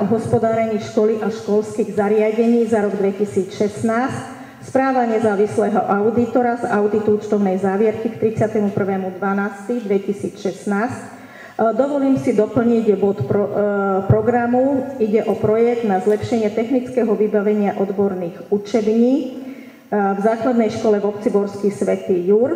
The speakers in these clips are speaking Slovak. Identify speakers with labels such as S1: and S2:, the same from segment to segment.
S1: o hospodárení školy a školských zariadení za rok 2016, správa nezávislého auditora z auditu účtovnej závierky k 31.12.2016, Dovolím si doplniť bod pro, e, programu. Ide o projekt na zlepšenie technického vybavenia odborných učební e, v základnej škole v obci Borský Svetý Jur.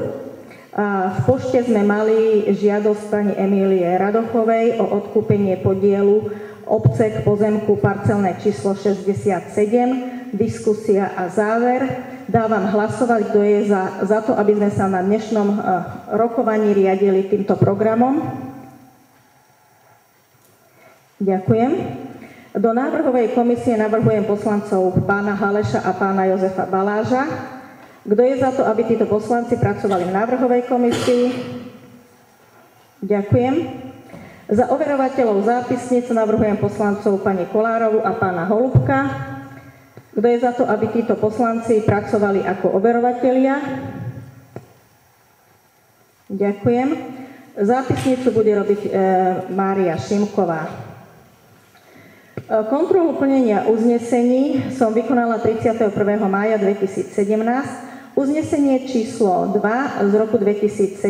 S1: A v pošte sme mali žiadosť pani Emílie Radochovej o odkúpenie podielu obce k pozemku parcelné číslo 67, diskusia a záver. Dávam hlasovať, kto je za, za to, aby sme sa na dnešnom e, rokovaní riadili týmto programom. Ďakujem. Do návrhovej komisie navrhujem poslancov pána Haleša a pána Jozefa Baláža. Kto je za to, aby títo poslanci pracovali v návrhovej komisii? Ďakujem. Za overovateľov zápisnic navrhujem poslancov pani Kolárovu a pána Holubka. Kto je za to, aby títo poslanci pracovali ako overovatelia? Ďakujem. Zápisnicu bude robiť e, Mária Šimková. E, kontrolu plnenia uznesení som vykonala 31. mája 2017. Uznesenie číslo 2 z roku 2017,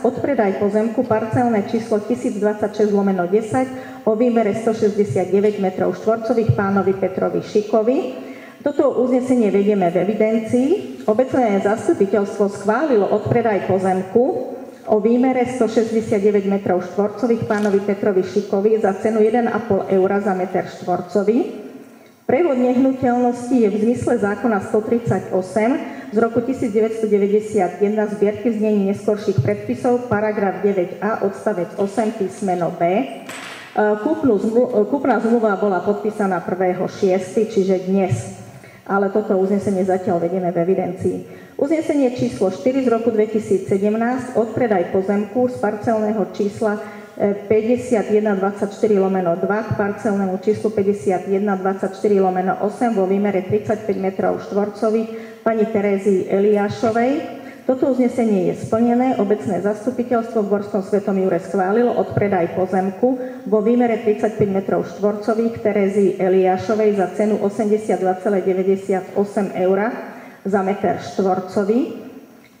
S1: odpredaj pozemku, parcelné číslo 1026 lomeno 10 o výmere 169 m štvorcových pánovi Petrovi Šikovi. Toto uznesenie vedieme v evidencii. Obecné zastupiteľstvo schválilo odpredaj pozemku o výmere 169 m štvorcových pánovi Petrovi Šikovi za cenu 1,5 eur za meter štvorcový. Prevod nehnuteľnosti je v zmysle zákona 138 z roku 1991 zbierky v znení neskorších predpisov, paragraf 9a, odstavec 8, písmeno B. E, kúpna zmluva bola podpísaná 1.6., čiže dnes ale toto uznesenie zatiaľ vedieme v evidencii. Uznesenie číslo 4 z roku 2017, odpredaj pozemku z parcelného čísla 5124 e, lomeno 2 k parcelnému číslu 5124 lomeno 8 vo výmere 35 m štvorcových pani Terézii Eliášovej toto uznesenie je splnené. Obecné zastupiteľstvo v Borskom Svetom Jure schválilo odpredaj pozemku vo výmere 35 m štvorcových Terezii Eliášovej za cenu 82,98 eur za meter štvorcový.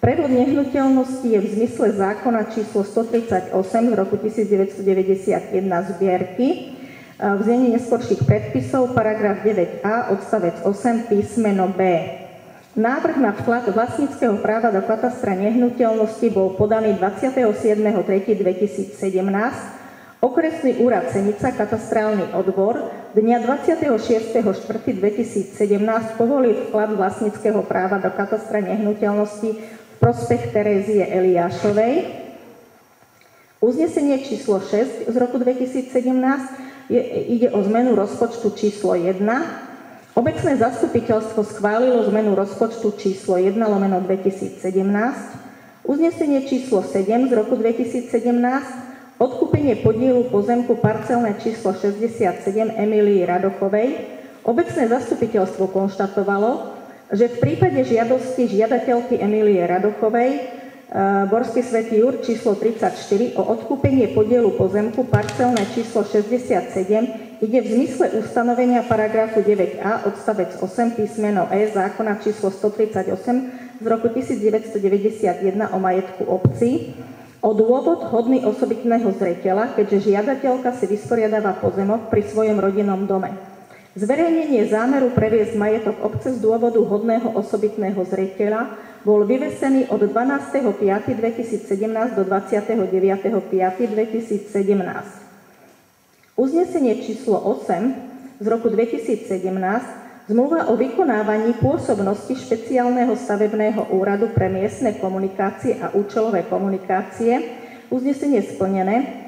S1: Prevod nehnuteľnosti je v zmysle zákona číslo 138 z roku 1991 zbierky v znení neskorších predpisov, paragraf 9a, odstavec 8, písmeno B. Návrh na vklad vlastníckého práva do katastra nehnuteľnosti bol podaný 27.3.2017. Okresný úrad Senica, katastrálny odbor, dňa 26.4.2017 povolil vklad vlastníckého práva do katastra nehnuteľnosti prospech Terézie Eliášovej. Uznesenie číslo 6 z roku 2017 je, ide o zmenu rozpočtu číslo 1 Obecné zastupiteľstvo schválilo zmenu rozpočtu číslo 1 lomeno 2017, uznesenie číslo 7 z roku 2017, odkúpenie podielu pozemku parcelné číslo 67 Emílii Radochovej, obecné zastupiteľstvo konštatovalo, že v prípade žiadosti žiadateľky Emílie Radochovej e, Borský svätý Jur číslo 34 o odkúpenie podielu pozemku parcelné číslo 67 ide v zmysle ustanovenia paragrafu 9a odstavec 8 písmeno E zákona číslo 138 z roku 1991 o majetku obcí o dôvod hodný osobitného zreteľa, keďže žiadateľka si vysporiadáva pozemok pri svojom rodinnom dome. Zverejnenie zámeru previesť majetok obce z dôvodu hodného osobitného zreteľa bol vyvesený od 12.5.2017 do 29.5.2017. Uznesenie číslo 8 z roku 2017 Zmluva o vykonávaní pôsobnosti špeciálneho stavebného úradu pre miestne komunikácie a účelové komunikácie, uznesenie splnené,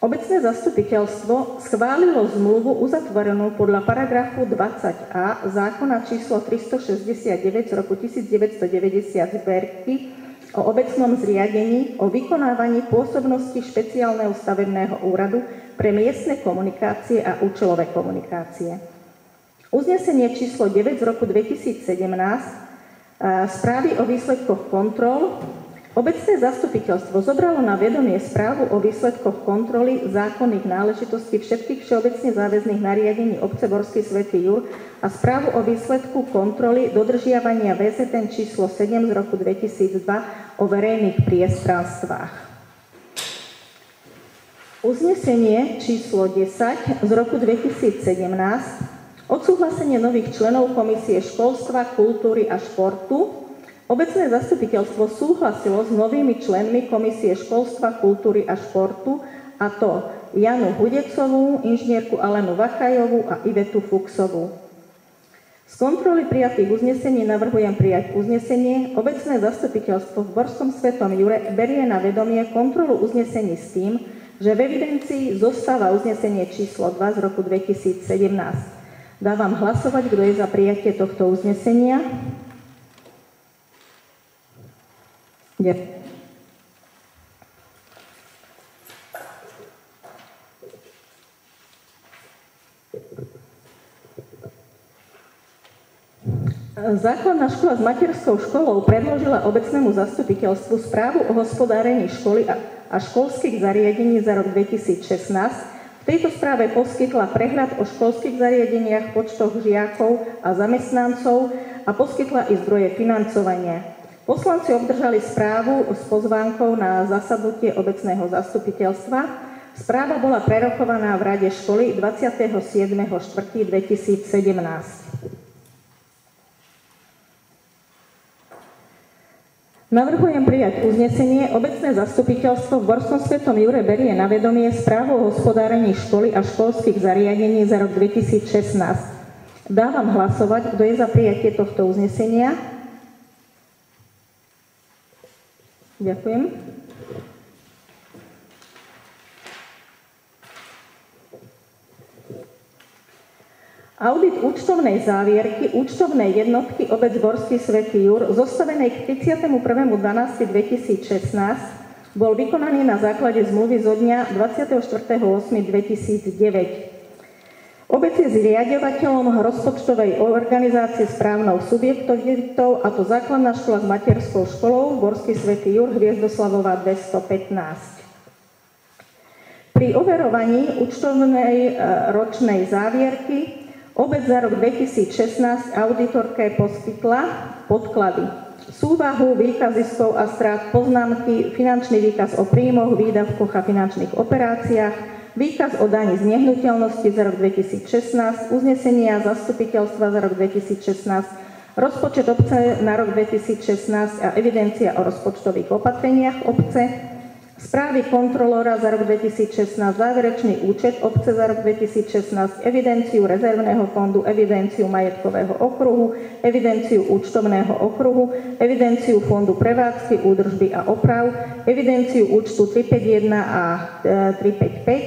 S1: Obecné zastupiteľstvo schválilo zmluvu uzatvorenú podľa paragrafu 20a zákona číslo 369 z roku 1990 zberky o obecnom zriadení o vykonávaní pôsobnosti špeciálneho stavebného úradu pre miestne komunikácie a účelové komunikácie. Uznesenie číslo 9 z roku 2017 správy o výsledkoch kontrol Obecné zastupiteľstvo zobralo na vedomie správu o výsledkoch kontroly zákonných náležitostí všetkých všeobecne záväzných nariadení obce Borský Svetý Jur a správu o výsledku kontroly dodržiavania VZN číslo 7 z roku 2002 o verejných priestranstvách. Uznesenie číslo 10 z roku 2017 odsúhlasenie nových členov Komisie školstva, kultúry a športu Obecné zastupiteľstvo súhlasilo s novými členmi Komisie školstva, kultúry a športu, a to Janu Hudecovú, inžinierku Alenu Vachajovú a Ivetu Fuxovú. Z kontroly prijatých uznesení navrhujem prijať uznesenie. Obecné zastupiteľstvo v Borskom svetom Jure berie na vedomie kontrolu uznesení s tým, že v evidencii zostáva uznesenie číslo 2 z roku 2017. Dávam hlasovať, kto je za prijatie tohto uznesenia. Ďakujem. Základná škola s materskou školou predložila obecnému zastupiteľstvu správu o hospodárení školy a školských zariadení za rok 2016. V tejto správe poskytla prehľad o školských zariadeniach, počtoch žiakov a zamestnancov a poskytla i zdroje financovania. Poslanci obdržali správu s pozvánkou na zasadnutie obecného zastupiteľstva. Správa bola prerokovaná v Rade školy 27.4.2017. Navrhujem prijať uznesenie. Obecné zastupiteľstvo v Borskom svetom Jure berie na vedomie správu o hospodárení školy a školských zariadení za rok 2016. Dávam hlasovať, kto je za prijatie tohto uznesenia. Ďakujem. Audit účtovnej závierky účtovnej jednotky obec Borský Svetý Jur zostavenej k 31.12.2016 bol vykonaný na základe zmluvy zo dňa 24.8.2009. Obec je zriadovateľom rozpočtovej organizácie správnou subjektovitou a to základná škola s materskou školou Borský svätý Jur Hviezdoslavová 215. Pri overovaní účtovnej e, ročnej závierky obec za rok 2016 auditorke poskytla podklady súvahu výkazistov a strát poznámky, finančný výkaz o príjmoch, výdavkoch a finančných operáciách, výkaz o daní z nehnuteľnosti za rok 2016, uznesenia zastupiteľstva za rok 2016, rozpočet obce na rok 2016 a evidencia o rozpočtových opatreniach obce, správy kontrolóra za rok 2016, záverečný účet obce za rok 2016, evidenciu rezervného fondu, evidenciu majetkového okruhu, evidenciu účtovného okruhu, evidenciu fondu prevádzky, údržby a oprav, evidenciu účtu 351 a 355, e,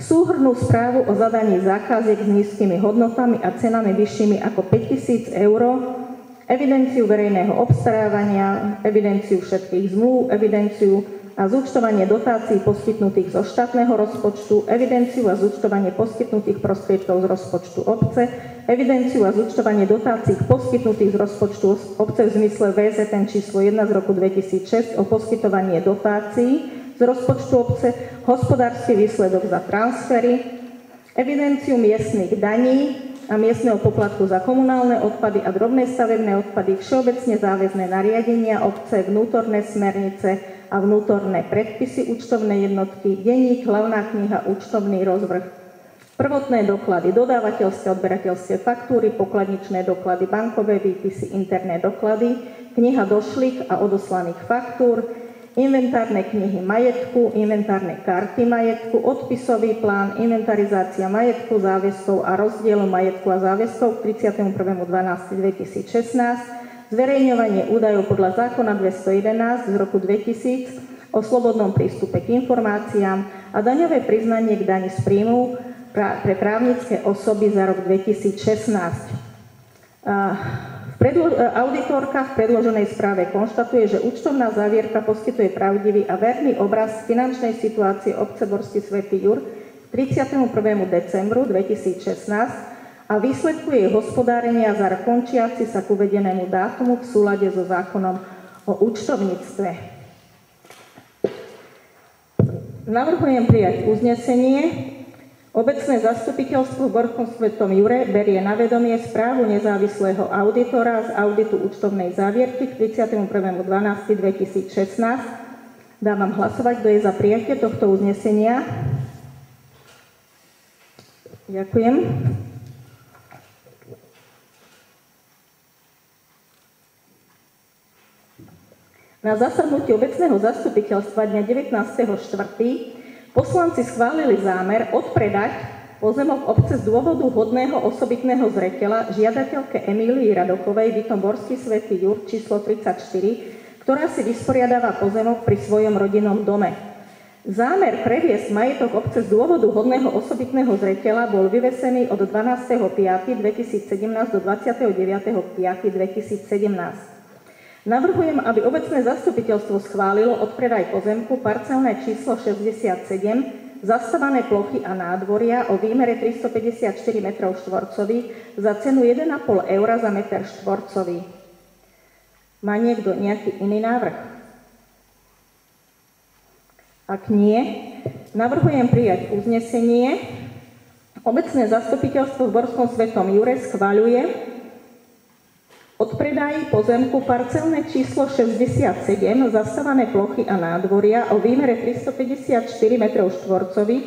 S1: súhrnú správu o zadaní zákaziek s nízkymi hodnotami a cenami vyššími ako 5000 eur, evidenciu verejného obstarávania, evidenciu všetkých zmluv, evidenciu a zúčtovanie dotácií poskytnutých zo štátneho rozpočtu, evidenciu a zúčtovanie poskytnutých prostriedkov z rozpočtu obce, evidenciu a zúčtovanie dotácií poskytnutých z rozpočtu obce v zmysle VZN číslo 1 z roku 2006 o poskytovanie dotácií z rozpočtu obce, hospodársky výsledok za transfery, evidenciu miestnych daní, a miestneho poplatku za komunálne odpady a drobné stavebné odpady, všeobecne záväzné nariadenia obce, vnútorné smernice a vnútorné predpisy účtovnej jednotky, denník, hlavná kniha, účtovný rozvrh, prvotné doklady, dodávateľské, odberateľské faktúry, pokladničné doklady, bankové výpisy, interné doklady, kniha došlých a odoslaných faktúr, inventárne knihy majetku, inventárne karty majetku, odpisový plán, inventarizácia majetku, záväzkov a rozdielu majetku a záväzkov k 31.12.2016, zverejňovanie údajov podľa zákona 211 z roku 2000 o slobodnom prístupe k informáciám a daňové priznanie k dani z príjmu pre právnické osoby za rok 2016. Predlo- e, auditorka v predloženej správe konštatuje, že účtovná závierka poskytuje pravdivý a verný obraz finančnej situácie obce Borský Svetý Jur 31. decembru 2016 a výsledku jej hospodárenia za končiaci sa k uvedenému dátumu v súlade so zákonom o účtovníctve. Navrhujem prijať uznesenie. Obecné zastupiteľstvo v Borskom Svetom Jure berie na vedomie správu nezávislého auditora z auditu účtovnej závierky k 31.12.2016. Dávam hlasovať, kto je za prijatie tohto uznesenia. Ďakujem. Na zasadnutí obecného zastupiteľstva dňa 19.4. poslanci schválili zámer odpredať pozemok obce z dôvodu hodného osobitného zreteľa žiadateľke Emílii Radokovej bytom Borský svätý Jur číslo 34, ktorá si vysporiadáva pozemok pri svojom rodinnom dome. Zámer previesť majetok obce z dôvodu hodného osobitného zreteľa bol vyvesený od 12.5.2017 do 29.5.2017. Navrhujem, aby obecné zastupiteľstvo schválilo odpredaj pozemku parcelné číslo 67, zastavané plochy a nádvoria o výmere 354 m štvorcových za cenu 1,5 eur za meter štvorcový. Má niekto nejaký iný návrh? Ak nie, navrhujem prijať uznesenie. Obecné zastupiteľstvo v Borskom svetom Jure schváľuje Odpredaj pozemku parcelné číslo 67, zastavané plochy a nádvoria o výmere 354 m štvorcových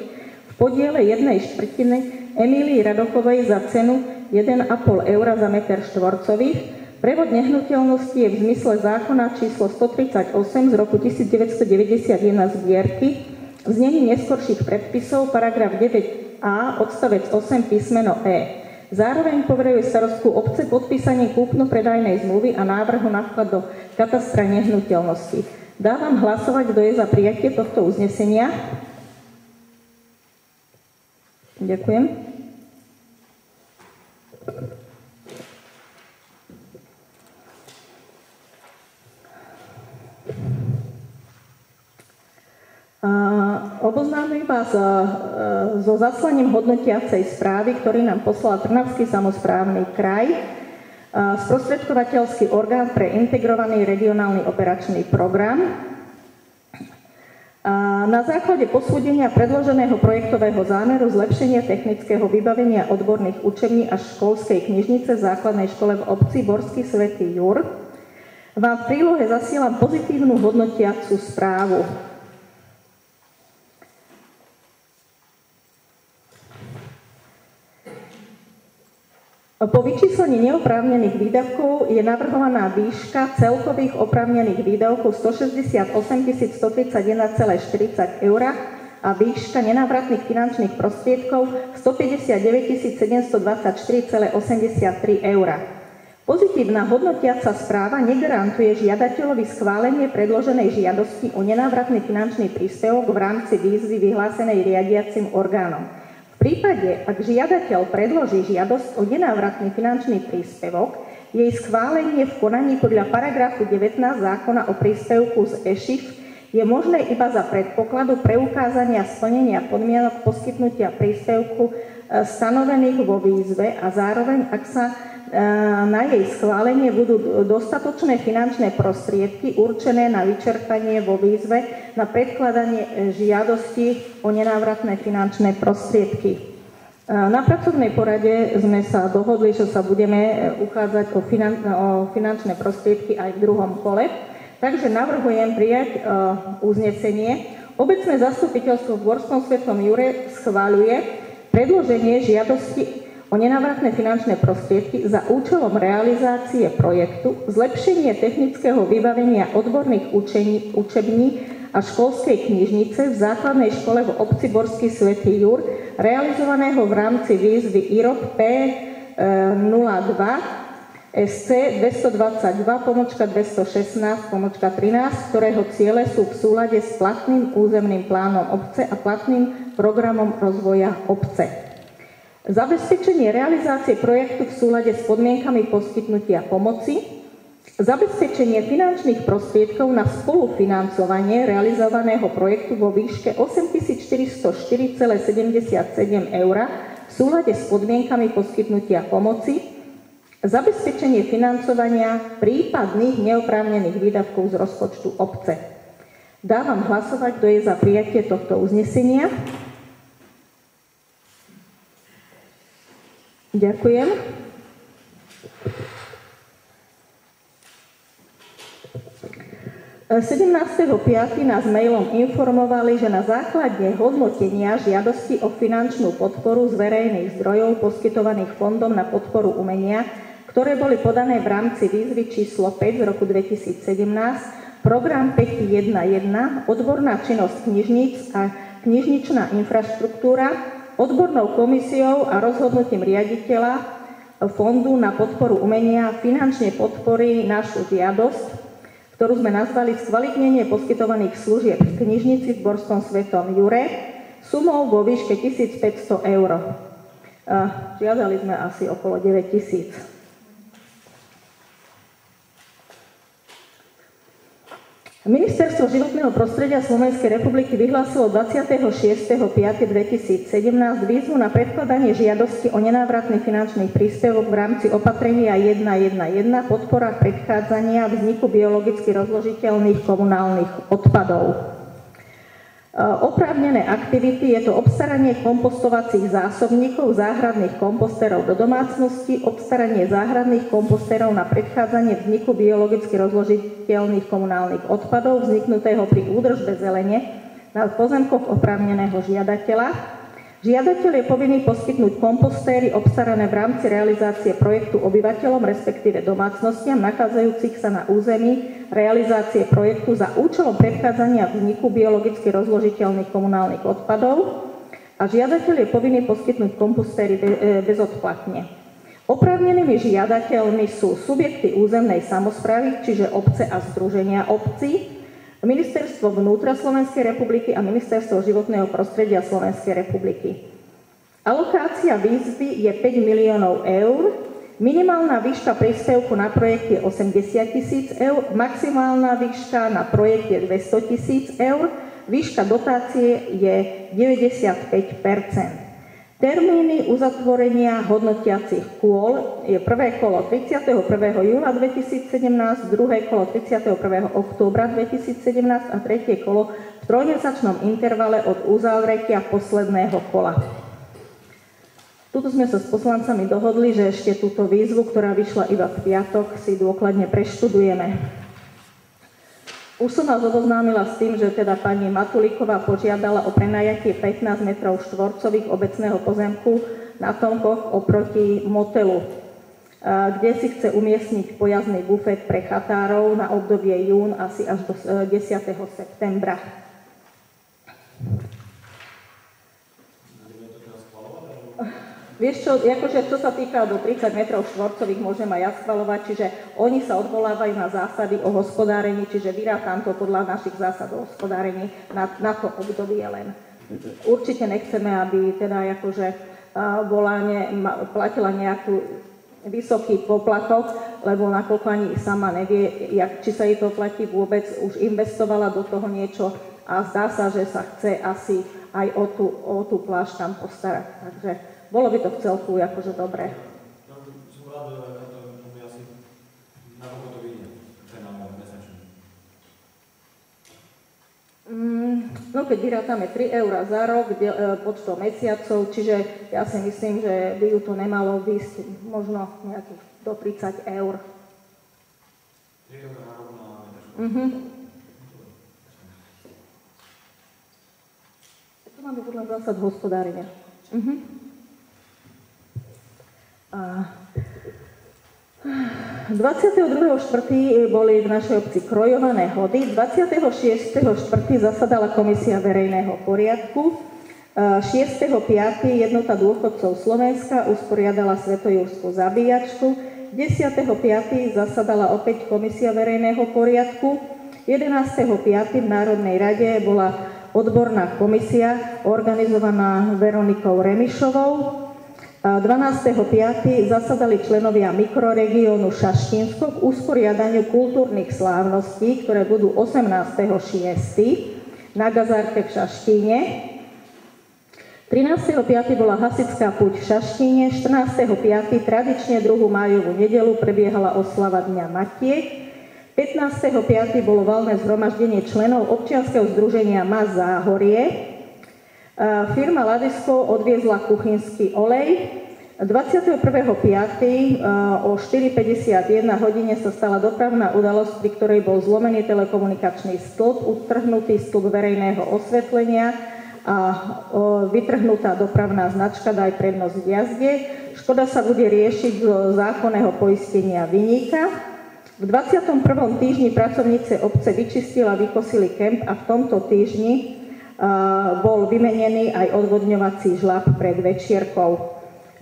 S1: v podiele jednej štvrtiny Emílii Radokovej za cenu 1,5 eur za meter štvorcových. Prevod nehnuteľnosti je v zmysle zákona číslo 138 z roku 1991 zbierky v znení neskorších predpisov paragraf 9a odstavec 8 písmeno E. Zároveň poveruje starostku obce podpísaním kúpno-predajnej zmluvy a návrhu na vklad do katastra nehnuteľnosti. Dávam hlasovať, kto je za prijatie tohto uznesenia. Ďakujem. Oboznámim vás e, so zaslaním hodnotiacej správy, ktorý nám poslal Trnavský samozprávny kraj, e, sprostredkovateľský orgán pre integrovaný regionálny operačný program. Na základe posúdenia predloženého projektového zámeru zlepšenia technického vybavenia odborných učební a školskej knižnice v základnej škole v obci Borský svätý Jur vám v prílohe zasielam pozitívnu hodnotiacu správu. Po vyčíslení neoprávnených výdavkov je navrhovaná výška celkových oprávnených výdavkov 168 131,40 eur a výška nenávratných finančných prostriedkov 159 724,83 eur. Pozitívna hodnotiaca správa negarantuje žiadateľovi schválenie predloženej žiadosti o nenávratný finančný príspevok v rámci výzvy vyhlásenej riadiacim orgánom prípade, ak žiadateľ predloží žiadosť o nenávratný finančný príspevok, jej schválenie v konaní podľa paragrafu 19 zákona o príspevku z EŠIF je možné iba za predpokladu preukázania splnenia podmienok poskytnutia príspevku e, stanovených vo výzve a zároveň, ak sa na jej schválenie budú dostatočné finančné prostriedky určené na vyčerpanie vo výzve na predkladanie e, žiadosti o nenávratné finančné prostriedky. E, na pracovnej porade sme sa dohodli, že sa budeme e, uchádzať o finančné prostriedky aj v druhom kole. Takže navrhujem prijať uznesenie. Obecné zastupiteľstvo v Borskom svetom Jure schváľuje predloženie žiadosti o nenávratné finančné prostriedky za účelom realizácie projektu zlepšenie technického vybavenia odborných učení, učební a školskej knižnice v základnej škole v obci Borský svätý Jur, realizovaného v rámci výzvy IROP P02 SC 222 pomočka 216 pomočka 13, ktorého ciele sú v súlade s platným územným plánom obce a platným programom rozvoja obce. Zabezpečenie realizácie projektu v súlade s podmienkami poskytnutia pomoci, zabezpečenie finančných prostriedkov na spolufinancovanie realizovaného projektu vo výške 8404,77 eur v súlade s podmienkami poskytnutia pomoci, zabezpečenie financovania prípadných neoprávnených výdavkov z rozpočtu obce. Dávam hlasovať, kto je za prijatie tohto uznesenia. Ďakujem. 17.5. nás mailom informovali, že na základe hodnotenia žiadosti o finančnú podporu z verejných zdrojov poskytovaných Fondom na podporu umenia, ktoré boli podané v rámci výzvy číslo 5 z roku 2017, program 511, odborná činnosť knižníc a knižničná infraštruktúra, odbornou komisiou a rozhodnutím riaditeľa Fondu na podporu umenia finančne podporí našu žiadosť ktorú sme nazvali Skvalitnenie poskytovaných služieb v knižnici v Borskom svetom Jure sumou vo výške 1500 eur. Žiadali sme asi okolo 9000. Ministerstvo životného prostredia Slovenskej republiky vyhlásilo 26.5.2017 výzvu na predkladanie žiadosti o nenávratný finančný príspevok v rámci opatrenia 1.1.1 podpora predchádzania vzniku biologicky rozložiteľných komunálnych odpadov. Eh, oprávnené aktivity je to obstaranie kompostovacích zásobníkov záhradných kompostérov do domácnosti, obstaranie záhradných kompostérov na predchádzanie vzniku biologicky rozložiteľných komunálnych odpadov vzniknutého pri údržbe zelene na pozemkoch oprávneného žiadateľa, Žiadateľ je povinný poskytnúť kompostéry obstarané v rámci realizácie projektu obyvateľom, respektíve domácnostiam nachádzajúcich sa na území realizácie projektu za účelom predchádzania vzniku biologicky rozložiteľných komunálnych odpadov a žiadateľ je povinný poskytnúť kompostéry e, bezodplatne. Oprávnenými žiadateľmi sú subjekty územnej samozprávy, čiže obce a združenia obcí, Ministerstvo vnútra Slovenskej republiky a Ministerstvo životného prostredia Slovenskej republiky. Alokácia výzvy je 5 miliónov eur, minimálna výška príspevku na projekt je 80 tisíc eur, maximálna výška na projekt je 200 tisíc eur, výška dotácie je 95 Termíny uzatvorenia hodnotiacich kôl je prvé kolo 31. júla 2017, druhé kolo 31. októbra 2017 a tretie kolo v trojmesačnom intervale od uzavretia posledného kola. Tuto sme sa s poslancami dohodli, že ešte túto výzvu, ktorá vyšla iba v piatok, si dôkladne preštudujeme. Už som vás oboznámila s tým, že teda pani Matulíková požiadala o prenajatie 15 metrov štvorcových obecného pozemku na Tomkoch oproti motelu, kde si chce umiestniť pojazdný bufet pre chatárov na obdobie jún asi až do 10. E, septembra. Vieš čo, akože čo sa týka do 30 metrov štvorcových môžem aj ja schvalovať, čiže oni sa odvolávajú na zásady o hospodárení, čiže vyrátam to podľa našich zásad o hospodárení na, na to obdobie len. Určite nechceme, aby teda akože bola platila nejakú vysoký poplatok, lebo nakoľko ani sama nevie, jak, či sa jej to platí vôbec, už investovala do toho niečo a zdá sa, že sa chce asi aj o tú, o tú pláž tam postarať. Takže bolo by to v celku akože dobré. Mm, no keď vyrátame 3 eur za rok e, počtom mesiacov, čiže ja si myslím, že by ju to nemalo výsť možno nejakých do 30 eur. 3 eur na rok na uh-huh. Tu máme podľa zásad hospodárenia. Uh-huh. 22.4. boli v našej obci krojované hody, 26.4. zasadala komisia verejného poriadku, 6.5. jednota dôchodcov Slovenska usporiadala Svetojurskú zabíjačku, 10.5. zasadala opäť komisia verejného poriadku, 11.5. v Národnej rade bola odborná komisia organizovaná Veronikou Remišovou, 12.5. zasadali členovia mikroregiónu Šaštínsko k usporiadaniu kultúrnych slávností, ktoré budú 18.6. na Gazárke v Šaštíne. 13.5. bola hasická púť v Šaštíne, 14.5. tradične 2. májovú nedelu prebiehala oslava Dňa Matiek, 15.5. bolo valné zhromaždenie členov občianskeho združenia Ma Záhorie. Firma Ladisko odviezla kuchynský olej. 21.5. o 4.51 hodine sa stala dopravná udalosť, pri ktorej bol zlomený telekomunikačný stĺp, utrhnutý stĺp verejného osvetlenia a vytrhnutá dopravná značka Daj prednosť v jazde. Škoda sa bude riešiť zo zákonného poistenia vyníka. V 21. týždni pracovníci obce vyčistili a vykosili kemp a v tomto týždni bol vymenený aj odvodňovací žlab pred večierkou.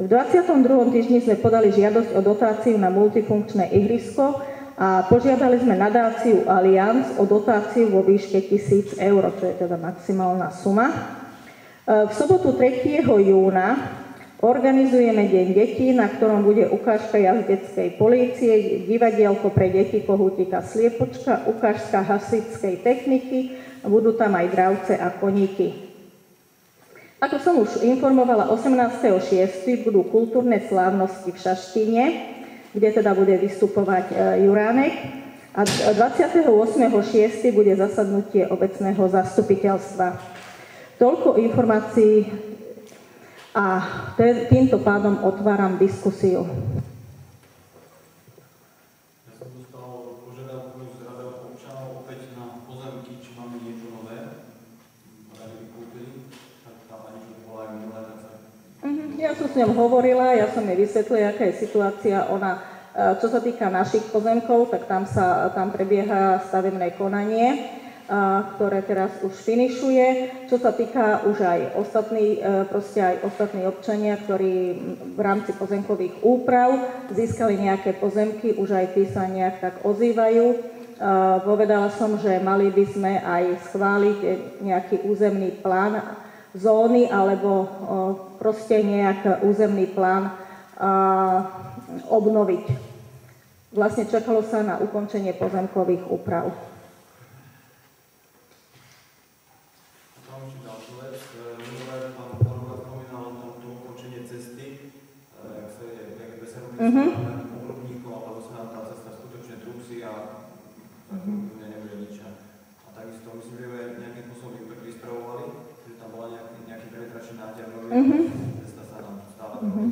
S1: V 22. týždni sme podali žiadosť o dotáciu na multifunkčné ihrisko a požiadali sme nadáciu Allianz o dotáciu vo výške 1000 eur, čo je teda maximálna suma. V sobotu 3. júna Organizujeme Deň detí, na ktorom bude ukážka jazdeckej polície, divadielko pre deti Kohútika Sliepočka, ukážka hasičskej techniky, budú tam aj dravce a koníky. Ako som už informovala, 18.6. budú kultúrne slávnosti v Šaštine, kde teda bude vystupovať e, Juránek. A 28.6. bude zasadnutie obecného zastupiteľstva. Toľko informácií a týmto pádom otváram diskusiu.
S2: Ja som dostal požiadavku z rady občanov opäť na pozemky, či máme niečo nové, ktoré by kúpili, tak tá pani, čo bola aj minulé, tak sa...
S1: Mhm, ja som s ňou hovorila, ja som jej vysvetlila, aká je situácia. Ona, e, čo sa týka našich pozemkov, tak tam, sa, tam prebieha stavebné konanie ktoré teraz už finišuje. Čo sa týka už aj ostatní, e, proste aj ostatní občania, ktorí v rámci pozemkových úprav získali nejaké pozemky, už aj tí sa nejak tak ozývajú. Povedala som, že mali by sme aj schváliť nejaký územný plán zóny alebo proste nejak územný plán obnoviť. Vlastne čakalo sa na ukončenie pozemkových úprav.
S2: uh-huh. obrobníkov, alebo sa nám tá cesta skutočne trúsi a uh-huh. nebude nič. A takisto myslím, že aj nejakým spôsobom vyspravovali, že tam bola nejaký, nejaký penetračný uh-huh.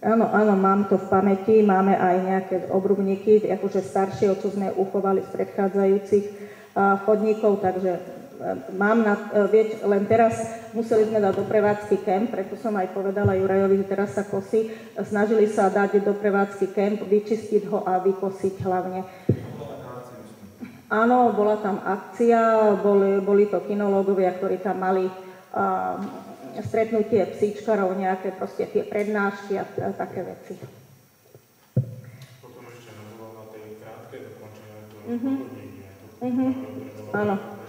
S1: Áno, áno, mám to v pamäti, máme aj nejaké obrubníky, akože staršie, čo sme uchovali z predchádzajúcich chodníkov, takže mám na, e, vieť, len teraz museli sme dať do prevádzky kemp, preto som aj povedala Jurajovi, že teraz sa kosí. Snažili sa dať do prevádzky kemp, vyčistiť ho a vykosiť hlavne. Áno, bola tam akcia, boli, boli to kinológovia, ktorí tam mali uh, stretnutie psíčkarov, nejaké proste tie prednášky a, a také veci.
S3: Potom ešte na tej krátke dokončenie, to
S1: uh-huh. uh-huh. Áno.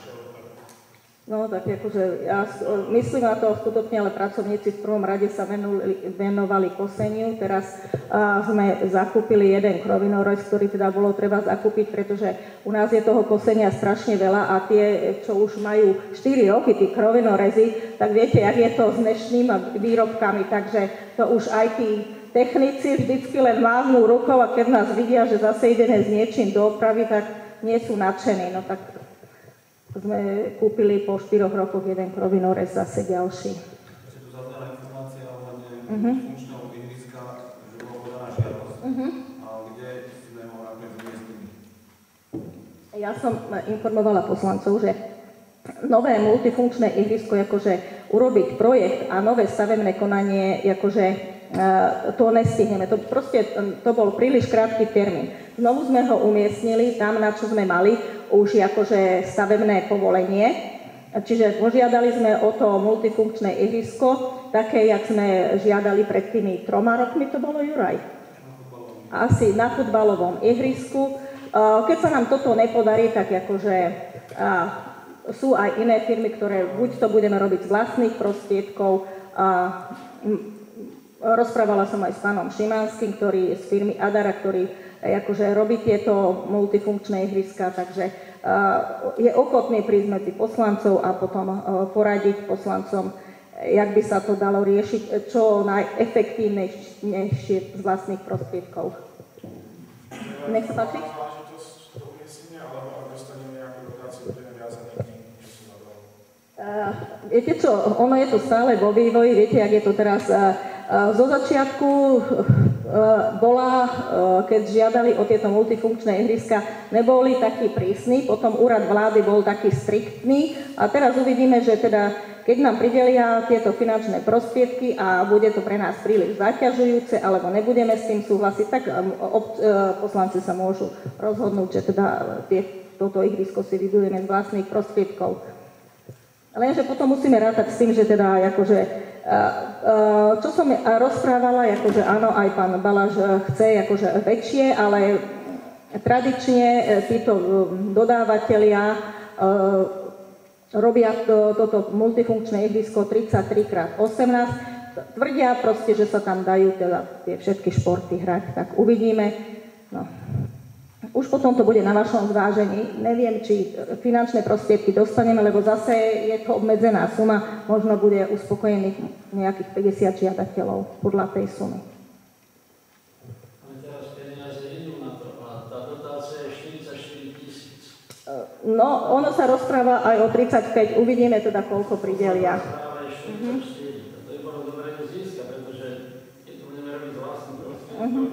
S1: No tak akože ja myslím na to skutočne, ale pracovníci v prvom rade sa venovali, venovali koseniu. Teraz a, sme zakúpili jeden krovinorez, ktorý teda bolo treba zakúpiť, pretože u nás je toho kosenia strašne veľa a tie, čo už majú 4 roky, tí krovinorezy, tak viete, jak je to s dnešnými výrobkami, takže to už aj tí technici vždycky len mávnú rukou a keď nás vidia, že zase ideme s niečím do opravy, tak nie sú nadšení. No tak sme kúpili po 4 rokoch jeden krovinorez, zase ďalší.
S2: Ešte tu zaznala informácia ohľadne uh-huh. funkčného ihriska, že bola podaná žiadosť. Uh-huh. A kde sme ho nakoniec umiestnili?
S1: Ja som informovala poslancov, že nové multifunkčné ihrisko, akože urobiť projekt a nové stavebné konanie, akože to nestihneme. To proste, to bol príliš krátky termín. Znovu sme ho umiestnili tam, na čo sme mali už akože stavebné povolenie. Čiže požiadali sme o to multifunkčné ihrisko, také, jak sme žiadali pred tými troma rokmi, to bolo Juraj. Asi na futbalovom ihrisku. Keď sa nám toto nepodarí, tak akože sú aj iné firmy, ktoré buď to budeme robiť z vlastných prostriedkov, Rozprávala som aj s pánom Šimanským, ktorý z firmy Adara, ktorý akože robí tieto multifunkčné ihriska, takže eh, je ochotný prísť medzi poslancov a potom eh, poradiť poslancom, jak by sa to dalo riešiť čo najefektívnejšie z vlastných prostriedkov. Nech sa páči. Viete čo, ono je to stále vo vývoji, viete, ak je to teraz. Uh, uh, zo začiatku bola, keď žiadali o tieto multifunkčné ihriska, neboli takí prísni, potom úrad vlády bol taký striktný a teraz uvidíme, že teda keď nám pridelia tieto finančné prostriedky a bude to pre nás príliš zaťažujúce, alebo nebudeme s tým súhlasiť, tak poslanci sa môžu rozhodnúť, že teda tie, toto ihrisko si vybudujeme z vlastných prostriedkov. Lenže potom musíme rátať s tým, že teda akože, čo som rozprávala, akože áno, aj pán Balaš chce akože väčšie, ale tradične e, títo dodávateľia robia to, toto multifunkčné ihrisko 33x18. Tvrdia proste, že sa tam dajú teda tie všetky športy hrať, tak uvidíme. No. Už potom to bude na vašom zvážení. Neviem, či finančné prostriedky dostaneme, lebo zase je to obmedzená suma. Možno bude uspokojených nejakých 50 žiadateľov podľa tej sumy. No, ono sa rozpráva aj o 35, uvidíme teda, koľko pridelia. Uh-huh. Uh-huh.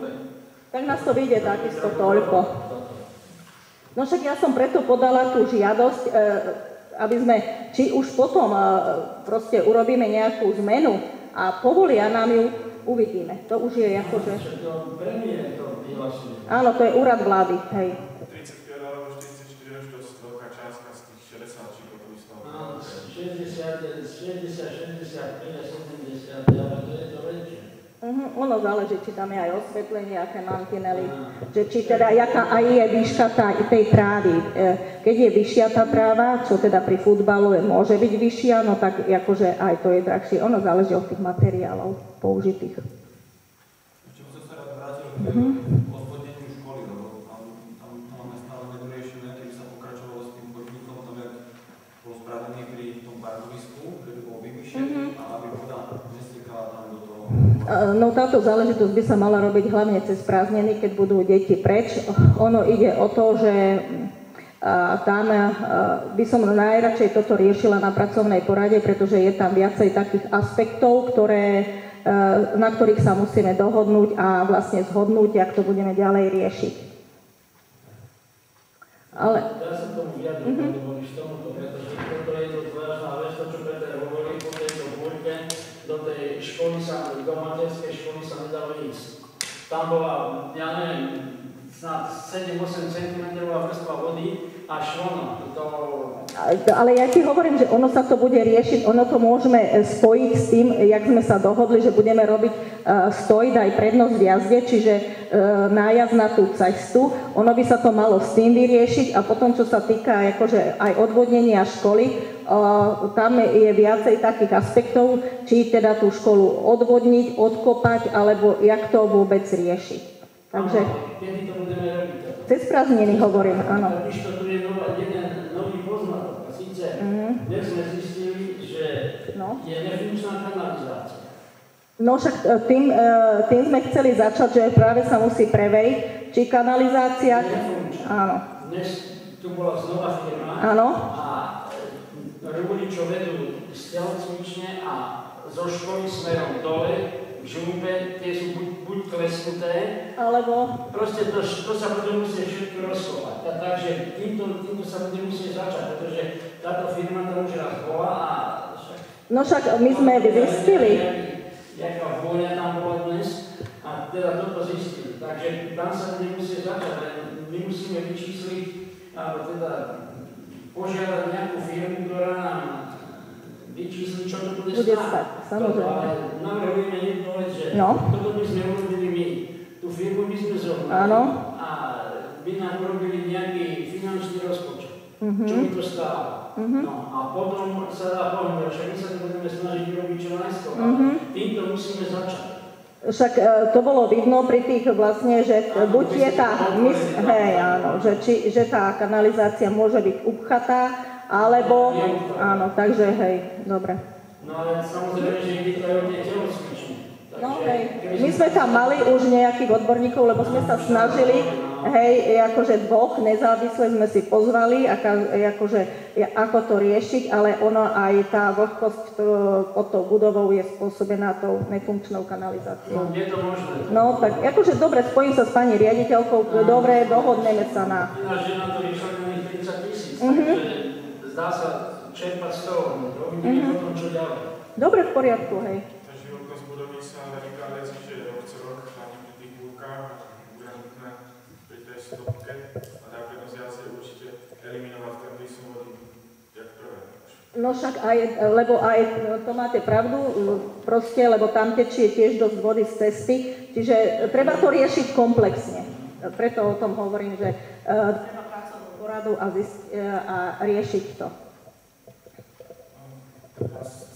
S1: Tak nás to vyjde takisto toľko. No však ja som preto podala tú žiadosť, e, aby sme, či už potom e, proste urobíme nejakú zmenu a povolia nám ju, uvidíme. To už je akože... Áno, to je úrad vlády, hej. 60, 60, 65 a 70, ale to je to väčšie. Uh-huh, ono záleží, či tam je aj osvetlenie, aké mantinely, že či teda, jaká aj je výška tá, tej trávy. E, keď je vyššia tá tráva, čo teda pri futbalu je, môže byť vyššia, no tak akože aj to je drahšie. Ono záleží od tých materiálov použitých.
S2: Ešte by som sa rád vrátil k uh-huh. odvodneniu školy, lebo tam, tam máme stále nedoriešené, keby sa pokračovalo s tým chodníkom, tam jak bol spravený pri
S1: No táto záležitosť by sa mala robiť hlavne cez prázdniny, keď budú deti preč. Ono ide o to, že tam by som najradšej toto riešila na pracovnej porade, pretože je tam viacej takých aspektov, ktoré, na ktorých sa musíme dohodnúť a vlastne zhodnúť, ak to budeme ďalej riešiť.
S4: Ale... Ja som tomu vyjadril, mm-hmm pretože toto je to vážna vec, to čo Peter hovorí po tejto búrke, do tej školy sa, do materskej školy sa nedalo ísť. Tam bola, ja neviem, snad 7-8 cm vrstva vody a švono. To...
S1: Ale ja ti hovorím, že ono sa to bude riešiť, ono to môžeme e, spojiť s tým, jak sme sa dohodli, že budeme robiť uh, stojd aj prednosť v jazde, čiže uh, nájazd na tú cestu. Ono by sa to malo s tým vyriešiť a potom, čo sa týka akože aj odvodnenia školy, tam je viacej takých aspektov, či teda tú školu odvodniť, odkopať, alebo jak to vôbec riešiť.
S4: Takže...
S1: Cez prázdniny hovorím, áno.
S4: Totiž to tu je nová, jeden nový poznatok. A síce mm-hmm. dnes sme zistili, že no. je nefunkčná kanalizácia.
S1: No však e, tým, e, tým sme chceli začať, že práve sa musí preveriť, či kanalizácia... Áno.
S4: Dnes tu bola znova firma
S1: Áno.
S4: a robili, čo vedú z telocvične a zo školy smerom dole, k žumpe, tie sú buď, buď klesnuté,
S1: alebo...
S4: Proste to, to sa bude musieť všetko rozkovať. Takže týmto, týmto sa bude musieť začať, pretože táto firma tam už raz bola a.
S1: No však my sme zistili.
S4: Jaká vôňa tam bola dnes a teda toto zistili. Takže tam sa bude musieť začať, my musíme vyčísliť, alebo teda požiadať nejakú firmu, ktorá nám vyčísli, čo to bude,
S1: bude stať. Samozrejme.
S4: Navrhujeme jednu vec, že
S1: no.
S4: toto by sme urobili my. Tú firmu by sme zobrali
S1: Áno.
S4: a by nám urobili nejaký finančný rozpočet. Uh-huh. Čo by to stálo. Uh-huh. No, a potom sa dá povedať, že my sa to budeme snažiť robiť čo najskôr. Uh-huh. Týmto musíme začať.
S1: Však e, to bolo vidno pri tých vlastne, že buď je tá, mys, hej, áno, že, či, že tá kanalizácia môže byť upchatá, alebo, áno, takže hej, dobre.
S4: No ale samozrejme, že je to telosvične.
S1: No hej, my sme tam mali už nejakých odborníkov, lebo sme sa snažili, Hej, akože dvoch nezávisle sme si pozvali, aká, akože, ako to riešiť, ale ono aj tá vlhkosť to, pod tou budovou je spôsobená tou nefunkčnou kanalizáciou.
S4: No, je to možné.
S1: No, tak akože dobre, spojím sa s pani riaditeľkou, dobre, dohodneme sa na...
S4: Ináč je na to vyčlenených 30 tisíc,
S1: Mhm.
S4: takže zdá sa čerpať z toho. No,
S1: Mhm.
S4: potom, čo ďalej.
S1: Dobre, v poriadku, hej.
S3: Tá životnosť budovy sa radikálne znižuje rok co rok, hlavne pri tých búrkach, bude nutné pri tej stopke a dá prednosť viacej určite eliminovať ten prísun vody, jak prvé.
S1: No však aj, lebo aj, no, to máte pravdu, proste, lebo tam tečie tiež dosť vody z cesty, čiže treba to riešiť komplexne. Preto o tom hovorím, že uh, treba pracovnú poradu a, zist, uh, a riešiť to.
S3: Teraz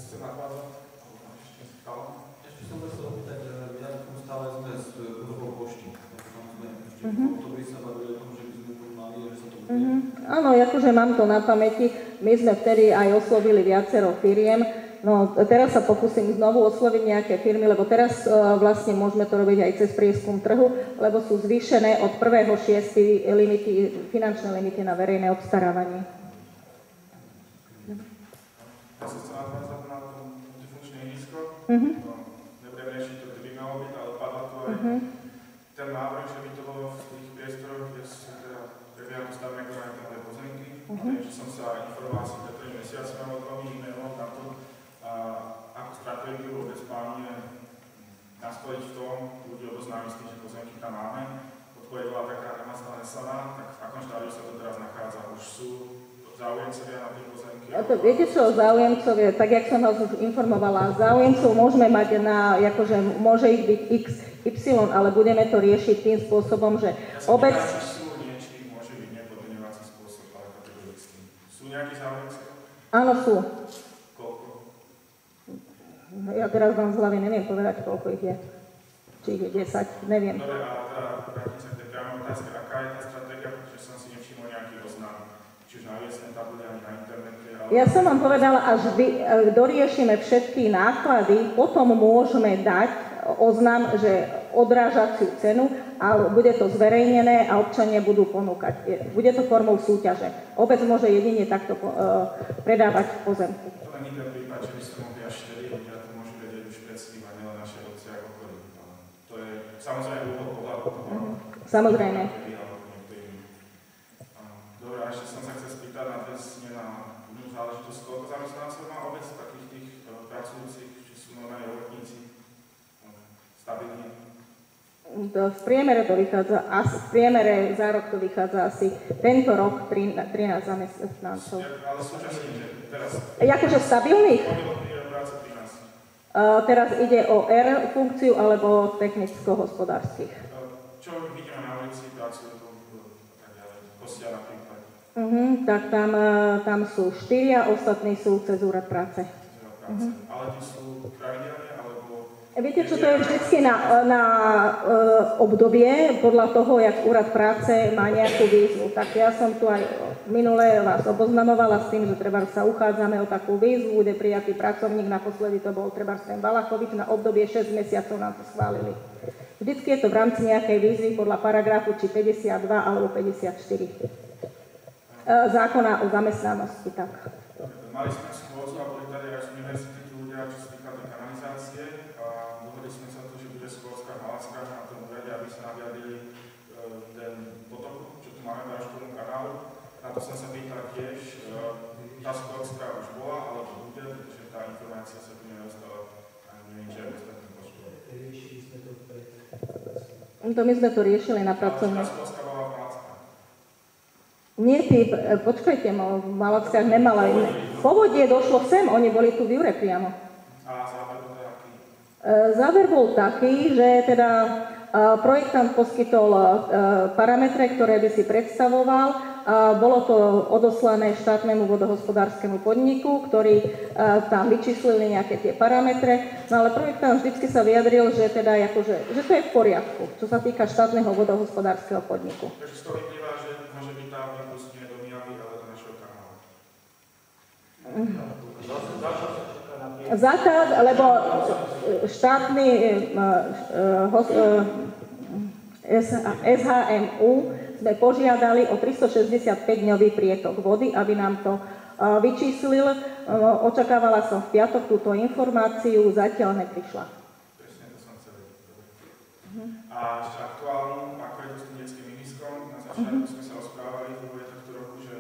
S1: Áno, akože mám to na pamäti. My sme vtedy aj oslovili viacero firiem. No teraz sa pokúsim znovu osloviť nejaké firmy, lebo teraz uh, vlastne môžeme to robiť aj cez prieskum trhu, lebo sú zvýšené od 1.6. limity, finančné limity na verejné obstarávanie.
S3: Ja sa chcem nadviazať na to multifunkčné ihrisko.
S1: Mhm.
S3: No, nebudem riešiť to, kde by malo byť, ale padlo to aj
S1: Mhm.
S3: ten návrh, že by to bolo v tých priestoroch, kde sú teda prebieha postavené konanie nové pozemky.
S1: Mhm.
S3: Takže som sa informoval asi pred 3 mesiacmi o tom e-mailom na to, a ako stratégiu vôbec plánuje nastoliť v tom, ľudí oboznámiť s tým, že pozemky tam máme. Odpoveď bola taká nemastná neslaná, tak v akom štádiu sa to teraz nachádza? Už sú záujemcovia na tie pozemky?
S1: A to, viete čo, záujemcovia, tak jak som vás už informovala, záujemcov môžeme mať na, akože môže ich byť x, y, ale budeme to riešiť tým spôsobom, že
S3: Ja
S1: obec...
S3: pýtam, či sú niečí, môže byť nepodmenovací spôsob, ale kategorický. Sú nejakí záujemci?
S1: Áno, sú.
S3: Koľko?
S1: Ja teraz vám z hlavy neviem povedať, koľko ich je. Či ich je 10, neviem.
S3: Dobre, a teda vrátim sa k tej priamej otázke, aká je tá stratégia, pretože som si nevšimol nejaký oznam, či už na viesnej tabuli ani na internete, ale...
S1: Ja som vám povedala, až vy, e, doriešime všetky náklady, potom môžeme dať oznam, že odrážaciu cenu a bude to zverejnené a občania budú ponúkať. Bude to formou súťaže. Obec môže jedine takto e, predávať pozemky.
S3: To není ten prípad, že by sme mohli až 4 ľudia, to môžu vedieť už predstavy a nielen naše obce a okolí. Ale To je samozrejme úhol pohľadu toho.
S1: Mhm. Samozrejme.
S3: Keby alebo niekto iný. A, Dobre, a ešte som sa chcel spýtať na dnes nie na inú záležitosť, koľko zamestnancov má obec, takých tých e, pracujúcich, či sú normálne robotníci, e, stabilní.
S1: To v priemere to vychádza, asi, v priemere za rok to vychádza asi tento rok tri- 13 zamestnancov.
S3: Ja, ale súčasne, teraz
S1: Akože stabilných?
S3: podiel príjem práce 13.
S1: Uh, teraz ide o R funkciu alebo technicko-hospodárskych.
S3: E, Čo vidíme na ulici, pracujú tu e, a tak ďalej, napríklad,
S1: Uh-huh, tak tam, tam sú štyria, ostatní sú cez úrad práce.
S3: zero práce. Ale tí sú pravidelne,
S1: Viete, čo to je vždycky na, na uh, obdobie, podľa toho, jak úrad práce má nejakú výzvu. Tak ja som tu aj minulé vás oboznamovala s tým, že treba sa uchádzame o takú výzvu, bude prijatý pracovník, naposledy to bol treba ten Valachovič, na obdobie 6 mesiacov nám to schválili. Vždycky je to v rámci nejakej výzvy podľa paragrafu či 52 alebo 54 E, zákona o zamestnanosti, tak.
S3: Mali sme schôdzu a boli tady aj univerzity tí ľudia, čo sa týka tej kanalizácie a dohodli sme sa to, že bude schôdzka v Malackách na tom úrade, aby sa naviadili e, ten potok, čo tu máme v Raškovom kanálu. To som sa pýtal tiež, e, tá schôdzka už bola, alebo bude, pretože tá informácia sa tu nedostala ani neviem, či aj.
S4: Riešili sme to pred...
S1: To my sme to riešili na pracovnom. Nie, ty, počkajte, mo- v Malackách nemala iné. Povodie došlo sem, oni boli tu v Jure priamo.
S3: A záver bol aký?
S1: E, Záver bol taký, že teda projektant poskytol e, parametre, ktoré by si predstavoval. Bolo to odoslané štátnemu vodohospodárskemu podniku, ktorý e, tam vyčíslili nejaké tie parametre. No ale projektant vždy sa vyjadril, že, teda akože, že to je v poriadku, čo sa týka štátneho vodohospodárskeho podniku.
S3: Takže z toho vyplýva, že môže byť tá výpust nie do Mijavy, ale do našeho kanálu.
S1: Zákaz, lebo štátny, e, e, hos- e, SHMU sme požiadali o 365-dňový prietok vody, aby nám to vyčíslil. Očakávala som v piatok túto informáciu, zatiaľ neprišla.
S3: Presne to som chcel uh-huh. A ešte aktuálnu, ako je to s tým detským ihriskom, na začiatku uh-huh. sme sa rozprávali v úvode tohto roku, že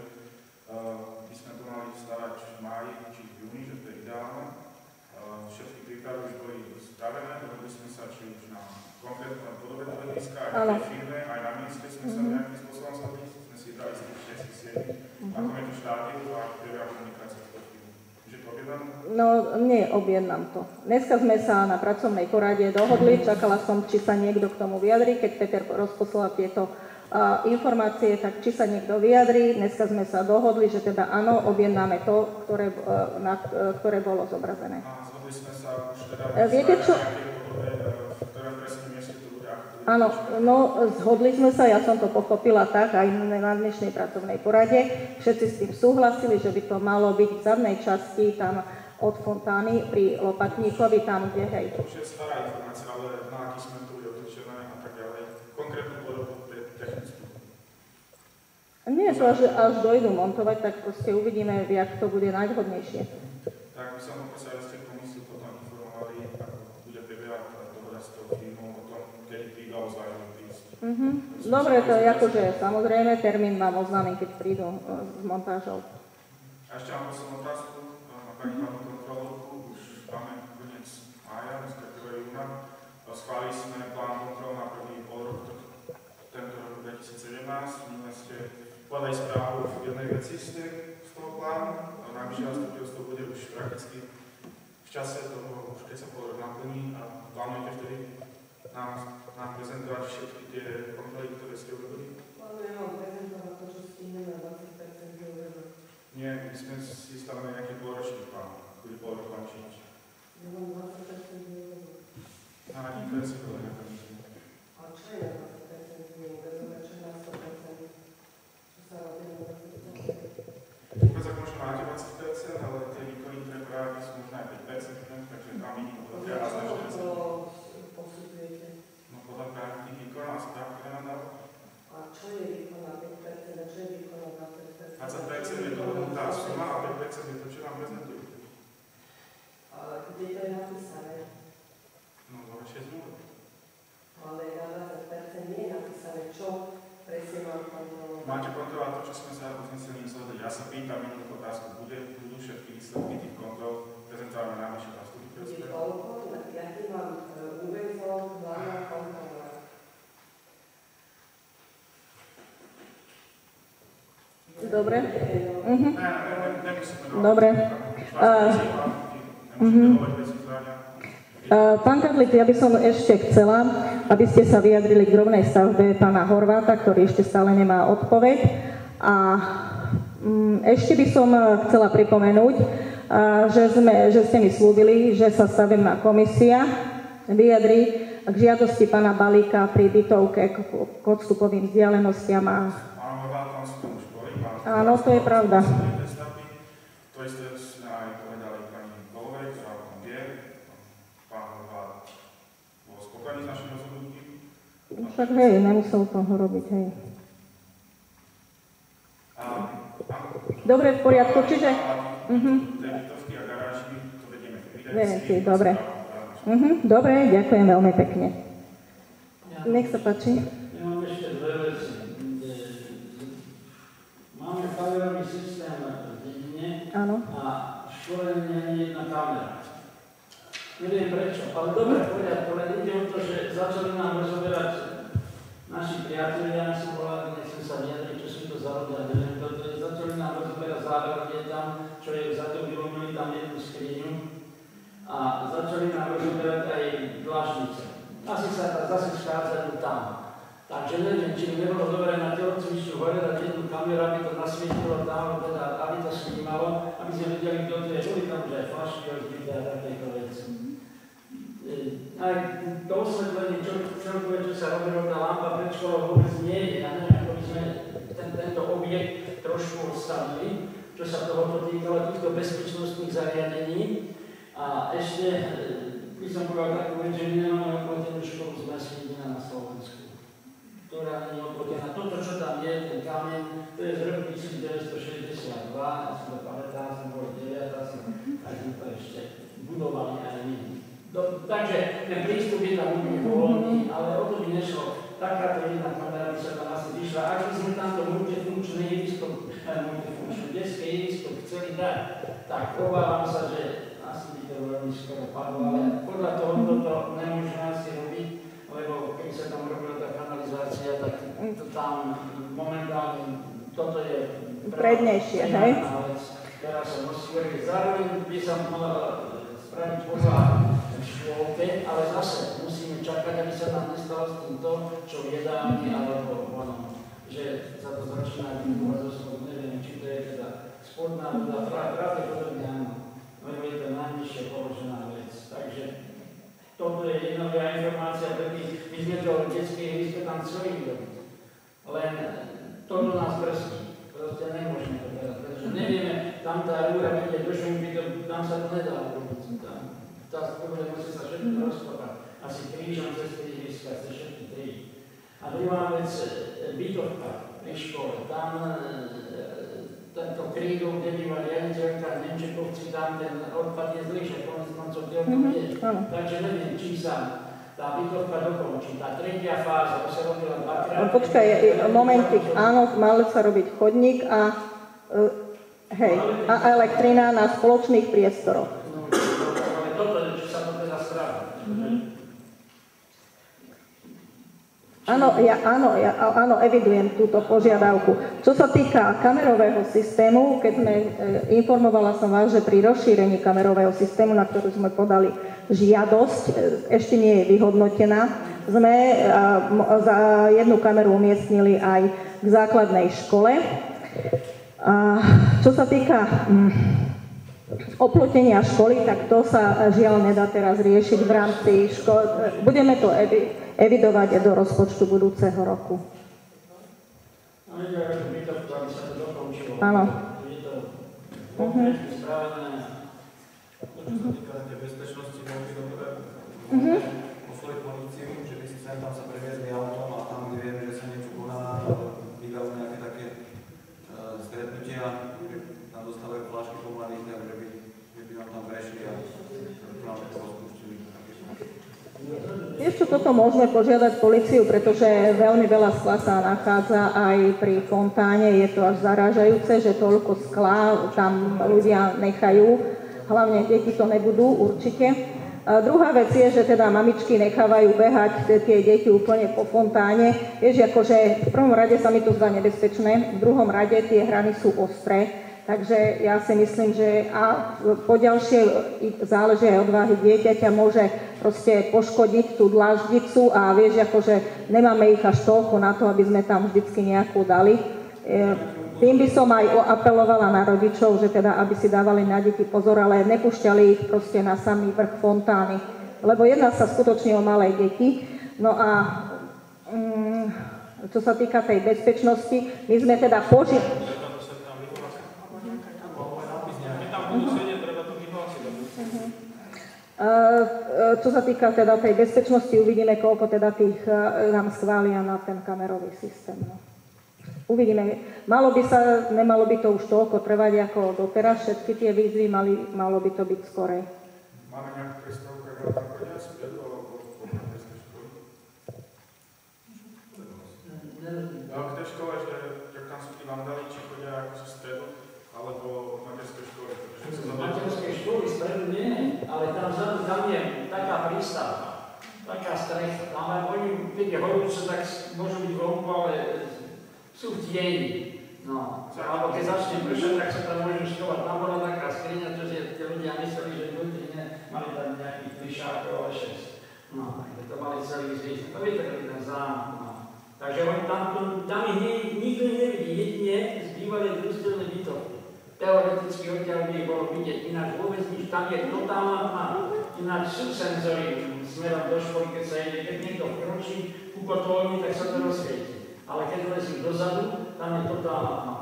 S3: uh, by sme to mali stavať v máji či v júni, že to je ideálne. Uh, všetky prípravy už boli spravené, dohodli sme sa či už na konkrétnom podobe toho ihriska, aj v firme, aj na mieste sme sa uh-huh. nejakým spôsobom zhodli, sme si dali z tých všetkých sietí, uh-huh. ako je to štádiu a prebieha komunikácia s
S1: No nie, objednám to. Dneska sme sa na pracovnej porade dohodli, čakala som, či sa niekto k tomu vyjadri, keď Peter rozposlal tieto uh, informácie, tak či sa niekto vyjadri. Dneska sme sa dohodli, že teda áno, objednáme to, ktoré, uh, na, uh, ktoré bolo zobrazené.
S3: Teda...
S1: Viete čo? Áno, no zhodli sme sa, ja som to pochopila tak aj na dnešnej pracovnej porade. Všetci s tým súhlasili, že by to malo byť v zadnej časti tam od fontány pri Lopatníkovi, tam, kde hej.
S3: Je stará informácia, ale na aký sme tu a tak ďalej. Konkrétnu podobu technickú.
S1: Nie, to až, až dojdu montovať, tak proste uvidíme, jak to bude najvhodnejšie.
S3: Tak by som poprosil, aby ste komisiu potom informovali, ako bude prebiehať dohoda s tou firmou o tom, kedy prídu a zvážili prísť.
S1: Mm-hmm. Dobre, to je akože samozrejme, termín mám oznámen, keď prídu uh, s montážou.
S3: A ešte mám poslednú otázku podali správu v jednej veci z toho plánu. Najvyššia zastupiteľstvo bude už prakticky v čase toho, už keď sa pol rok naplní a plánujete vtedy nám, nám prezentovať všetky tie kontroly, ktoré ste urobili?
S5: Plánujem
S3: Nie, my sme si stavili nejaký pôročný plán, ktorý pol rok mám činiť.
S5: Ja mám 20% výrobené.
S3: Na aký to je si to nejaká
S5: A čo je na 20% výrobené? Čo je na 100%? Čo sa robí na 20%?
S3: Vôbec ak možno máte 20%, ale tie výkony, ktoré práve sú možno aj 5%, takže tam minimum to je jasné, že
S5: posudzujete?
S3: No podľa práve tých výkonov a správ, ktoré nám dáva.
S5: A čo je výkon na 5%? A čo je výkon na 20%?
S3: 20% je dohodnutá suma a 5% je to, čo nám prezentujete.
S5: A kde to je napísané?
S3: No, vo vašej zmluve.
S5: Ale na 20% nie je napísané, čo presne mám kontrolovať.
S3: Máte kontrolovať to, čo sme sa uznesením zhodli. Ja sa pýtam jednu otázku. Bude, budú všetky výsledky tých kontrol prezentované na našich
S5: Bude
S3: zastupiteľstve?
S5: toľko, aký mám e, úvezok, hlavná kontrola.
S1: Dobre.
S3: Do-
S1: Dobre.
S3: Uh,
S1: mhm. Pán Kadlik, ja by som ešte chcela, aby ste sa vyjadrili k drobnej stavbe pána Horváta, ktorý ešte stále nemá odpoveď. A mm, ešte by som chcela pripomenúť, že, sme, že ste mi slúbili, že sa stavebná komisia vyjadri k žiadosti pána Balíka pri bytovke k odstupovým vzdialenostiam a
S3: Pán Horvát, tam sú tam školy, pán
S1: Áno, to je pravda.
S3: To isté sme aj povedali pani Golovej, ktorá o tom vie. Pán Horvát bol spokojný s našim rozhodnutím.
S1: však hej, nemusel toho robiť, hej. Dobre, v poriadku, čiže...
S3: To evidencii,
S1: dobre. Mhm, dobre, ďakujem veľmi pekne. Nech sa páči.
S4: ja mám ešte dve veci. E, Máme kamerový systém v dedine
S1: Áno.
S4: a škole nie je jedna kamera. Neviem prečo, ale dobre, poriadku, len ide o to, že začali nám rozoberať naši priatelia, ja som volal, nechcem sa vyjadriť, čo si to za ľudia, neviem, to začali nám rozoberať záhradie tam, čo je za to vyrobili tam jednu skriňu a začali nám rozoberať aj dlažnice. Asi sa zase schádzajú tam. Takže neviem, či by nebolo dobré na telocvičku hore dať jednu kameru, aby to nasvietilo tam, teda, to je. Boli tam už aj flašky odbité a takéto veci. E, Aj to osvetlenie, čo, sa robilo, tá lampa pred školou vôbec nie je. Ja neviem, ako by sme ten, tento objekt trošku odstavili, čo sa tohoto týkalo týchto bezpečnostných zariadení. A ešte by som povedal takú vec, že my nemáme obklotenú školu z jediná na Slovensku. Ktorá je oplotená. Toto, čo tam je, ten kameň, to je z roku 1962, ja si to pamätám, som bol 9, som, tak to ešte budovali aj my. Do, takže ten prístup je tam úplne voľný, ale o to by nešlo. Takáto jedna kamera by sa tam asi vyšla. Ak by sme tam to multifunkčné jedisko, eh, multifunkčné detské jedisko chceli dať, tak obávam sa, že asi by to veľmi skoro padlo, ale podľa toho toto nemôžeme asi robiť, lebo keby sa tam robila tá kanalizácia, tak to tam momentálne, toto je
S1: Prednejšie, hej?
S4: Teraz sa musí hovoriť, zároveň by sa mohla spraviť podľa škôlke, ale zase musíme čakať, aby sa nám nestalo s tým to, čo v jedálni, alebo ono, že sa to začína vybuhovať zo neviem, či to je teda spodná voda, pravdepodobne áno, lebo je to najnižšie položená vec. Takže toto je jedna informácia, my sme to v detskej ihriske tam chceli robiť. Len toto nás brzdí. Proste nemôžeme to teraz, pretože nevieme, tam tá rúra vedie do šumpy, to, tam sa to nedá robiť. Tam, tá skôr musí sa všetko rozkopať. Asi krížom cez ihriska, cez všetky tri. A druhá vec, e, bytovka pri škole. Tam e, tento krídol, kde býva riaditeľka Nemčekovci, tam ten odpad je zlý, že konec koncov kde to je. Takže neviem, či sa bytovka dokončí. Tá tretia fáza, to sa robila dvakrát.
S1: Počkaj, momentik, áno, mal sa robiť chodník a, uh, hej, a elektrina na spoločných priestoroch.
S4: No, ale toto, či sa to teda spraví.
S1: Áno, ja, áno, ja, áno, evidujem túto požiadavku. Čo sa týka kamerového systému, keď sme, e, informovala som vás, že pri rozšírení kamerového systému, na ktorú sme podali žiadosť, e, ešte nie je vyhodnotená, sme e, za jednu kameru umiestnili aj k základnej škole. A čo sa týka mm, oplotenia školy, tak to sa žiaľ nedá teraz riešiť v rámci školy. Budeme to evidovať do rozpočtu budúceho roku. Áno.
S2: Uh-huh. Čo sa týka tej bezpečnosti, bolo by dobre
S1: Mhm.
S2: osloviť políciu, že by si sem tam sa previezli autom a tam, kde vieme, že sa niečo koná, vydajú nejaké také uh, stretnutia, že nám dostávajú flašky pomlaných, tak že by, že by nám tam prešli a to nám to rozpustili.
S1: Vieš čo, toto môžeme požiadať policiu, pretože veľmi veľa skla sa nachádza aj pri fontáne. Je to až zarážajúce, že toľko skla tam ľudia nechajú. Hlavne deti to nebudú určite. A druhá vec je, že teda mamičky nechávajú behať tie deti úplne po fontáne. Vieš, akože v prvom rade sa mi to zdá nebezpečné, v druhom rade tie hrany sú ostré. Takže ja si myslím, že a poďalšie záleží aj odvahy dieťaťa, môže proste poškodiť tú dláždicu a vieš, akože nemáme ich až toľko na to, aby sme tam vždycky nejakú dali. E, tým by som aj apelovala na rodičov, že teda, aby si dávali na deti pozor, ale nepúšťali ich proste na samý vrch fontány. Lebo jedná sa skutočne o malé deti. No a mm, čo sa týka tej bezpečnosti, my sme teda požiadali... Čo sa týka teda tej bezpečnosti, uvidíme, koľko teda tých nám schvália na ten kamerový systém. No. Uvidíme. Malo by sa, nemalo by to už toľko trvať ako doteraz, všetky tie výzvy, mali, malo by to byť skorej.
S3: Máme nejakú predstavku, ako tam chodia späť, alebo k tej škole, že, že tam sú tí vandali, či chodia ako zo stredu, alebo v materskej škole.
S4: V materskej školy stredu nie, ale tam vzadu tam je taká prístavka, taká strecha. Tam aj oni, keď je horúce, tak môžu byť vonku, ale tieni. No, alebo keď začne pršať, tak sa tam môžu škovať. Tam bola taká skriňa, čo si tie ľudia mysleli, že ľudí ne, mali tam nejakých plišákov, ale šesť. No, takže to mali celý zvíz. To vytrhli ten zámok. No. Takže oni tam, tam ich nie, nikto nevidí, jedine z bývalej družstevnej bytovky. Teoreticky odtiaľ by ich bolo vidieť, ináč vôbec nič, tam je totálna tma. Ináč sú senzory smerom do školy, keď sa ide, keď niekto vkročí ku tak sa to rozsvieti ale keď lezí dozadu, tam je totálna tma.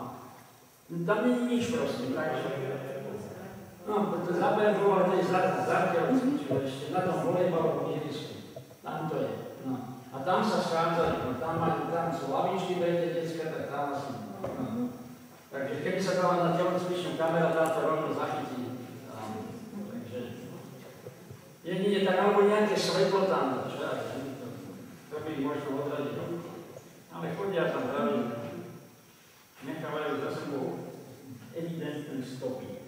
S4: Tam nie je nič proste, takže... No, to zabergovať, to je zatiaľ ešte, na tom volejbalovom ihrisku. Tam to je, no. A tam sa schádzajú, no tam, majú, tam sú lavičky pre tie detská, tak tam asi. No. Takže keby sa dala na telocvičnú kamera, tá to rovno zachytí. Tam. Takže jedine tak, alebo nejaké svetlo tam, čo ja to, by možno odradiť. Ale chodia tam pravidelne. Nechávajú za sebou evidentné stopy.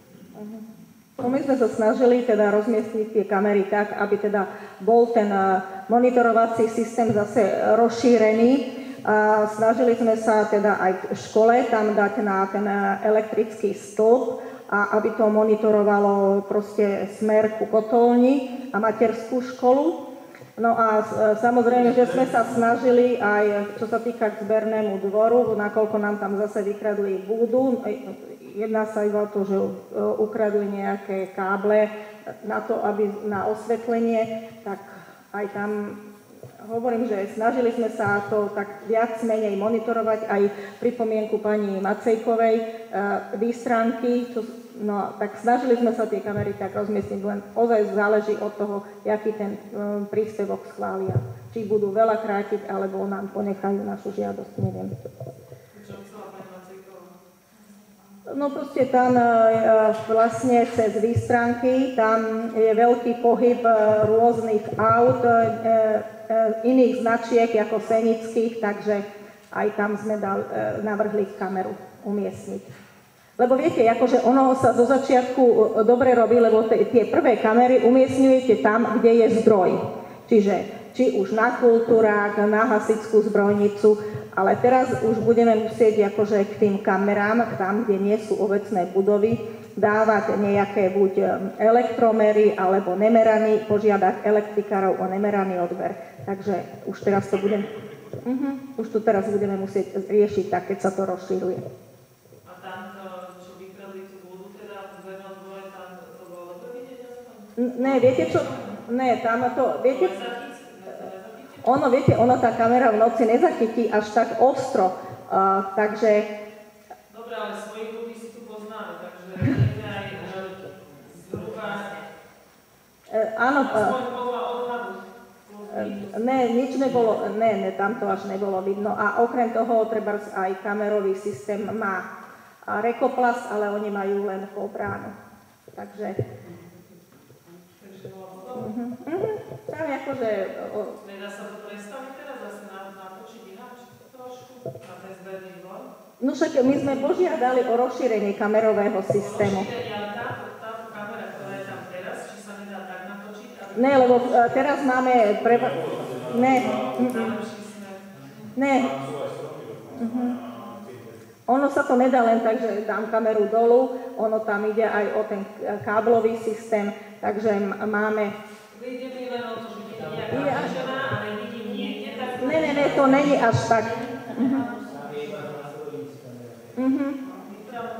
S1: No my sme sa snažili teda rozmiestniť tie kamery tak, aby teda bol ten eh, monitorovací systém zase rozšírený. A snažili sme sa teda aj v škole tam dať na ten elektrický stĺp, a aby to monitorovalo proste smer ku kotolni a materskú školu. No a e, samozrejme, že sme sa snažili aj, čo sa týka k zbernému dvoru, nakoľko nám tam zase vykradli e, jedná sa iba o to, že e, ukradli nejaké káble na to, aby na osvetlenie, tak aj tam hovorím, že snažili sme sa to tak viac menej monitorovať. Aj pripomienku pani Macejkovej výstránky, čo No tak snažili sme sa tie kamery tak rozmiestniť, len ozaj záleží od toho, aký ten um, príspevok schvália. Či budú veľa krátiť, alebo nám ponechajú našu žiadosť, neviem. No proste tam e, vlastne cez výstranky, tam je veľký pohyb e, rôznych aut, e, iných značiek ako Senických, takže aj tam sme dal, navrhli kameru umiestniť. Lebo viete, akože ono sa zo začiatku e, dobre robí, lebo tie prvé kamery umiestňujete tam, kde je zdroj. Čiže či už na kultúrák, na hasickú zbrojnicu, ale teraz už budeme musieť akože k tým kamerám, tam, kde nie sú ovecné budovy, dávať nejaké buď e, elektromery alebo nemeraný, požiadať elektrikárov o nemeraný odber. Takže už teraz to budem, uh-huh, už tu teraz budeme musieť riešiť tak, keď sa to rozšíruje. Ne, viete čo? Ne, tam to, viete, ono, viete, ono tá kamera v noci nezachytí až tak ostro, uh, takže...
S5: Dobre, ale svojich ľudí si tu poznáme, takže vieme aj zhruba...
S1: Uh, áno, uh, Ne, nič nebolo, ne, ne, tam to až nebolo vidno. A okrem toho, treba aj kamerový systém má rekoplast, ale oni majú len pobránu. Takže Uh-huh. Tam akože... O...
S5: Nedá sa to predstaviť teraz zase natočiť ináč trošku na ten zberný dvor?
S1: No však my sme požiadali o rozšírenie kamerového systému. Ne, lebo uh, teraz máme... Pre... Ne. Ne. Uh-huh. Ono sa to nedá len tak, že dám kameru dolu, ono tam ide aj o ten káblový systém, takže máme...
S5: Vyjde mi len o to, že vidím nejaká žena, ale vidím niekde tak...
S1: Ne, ne, ne, to není až tak.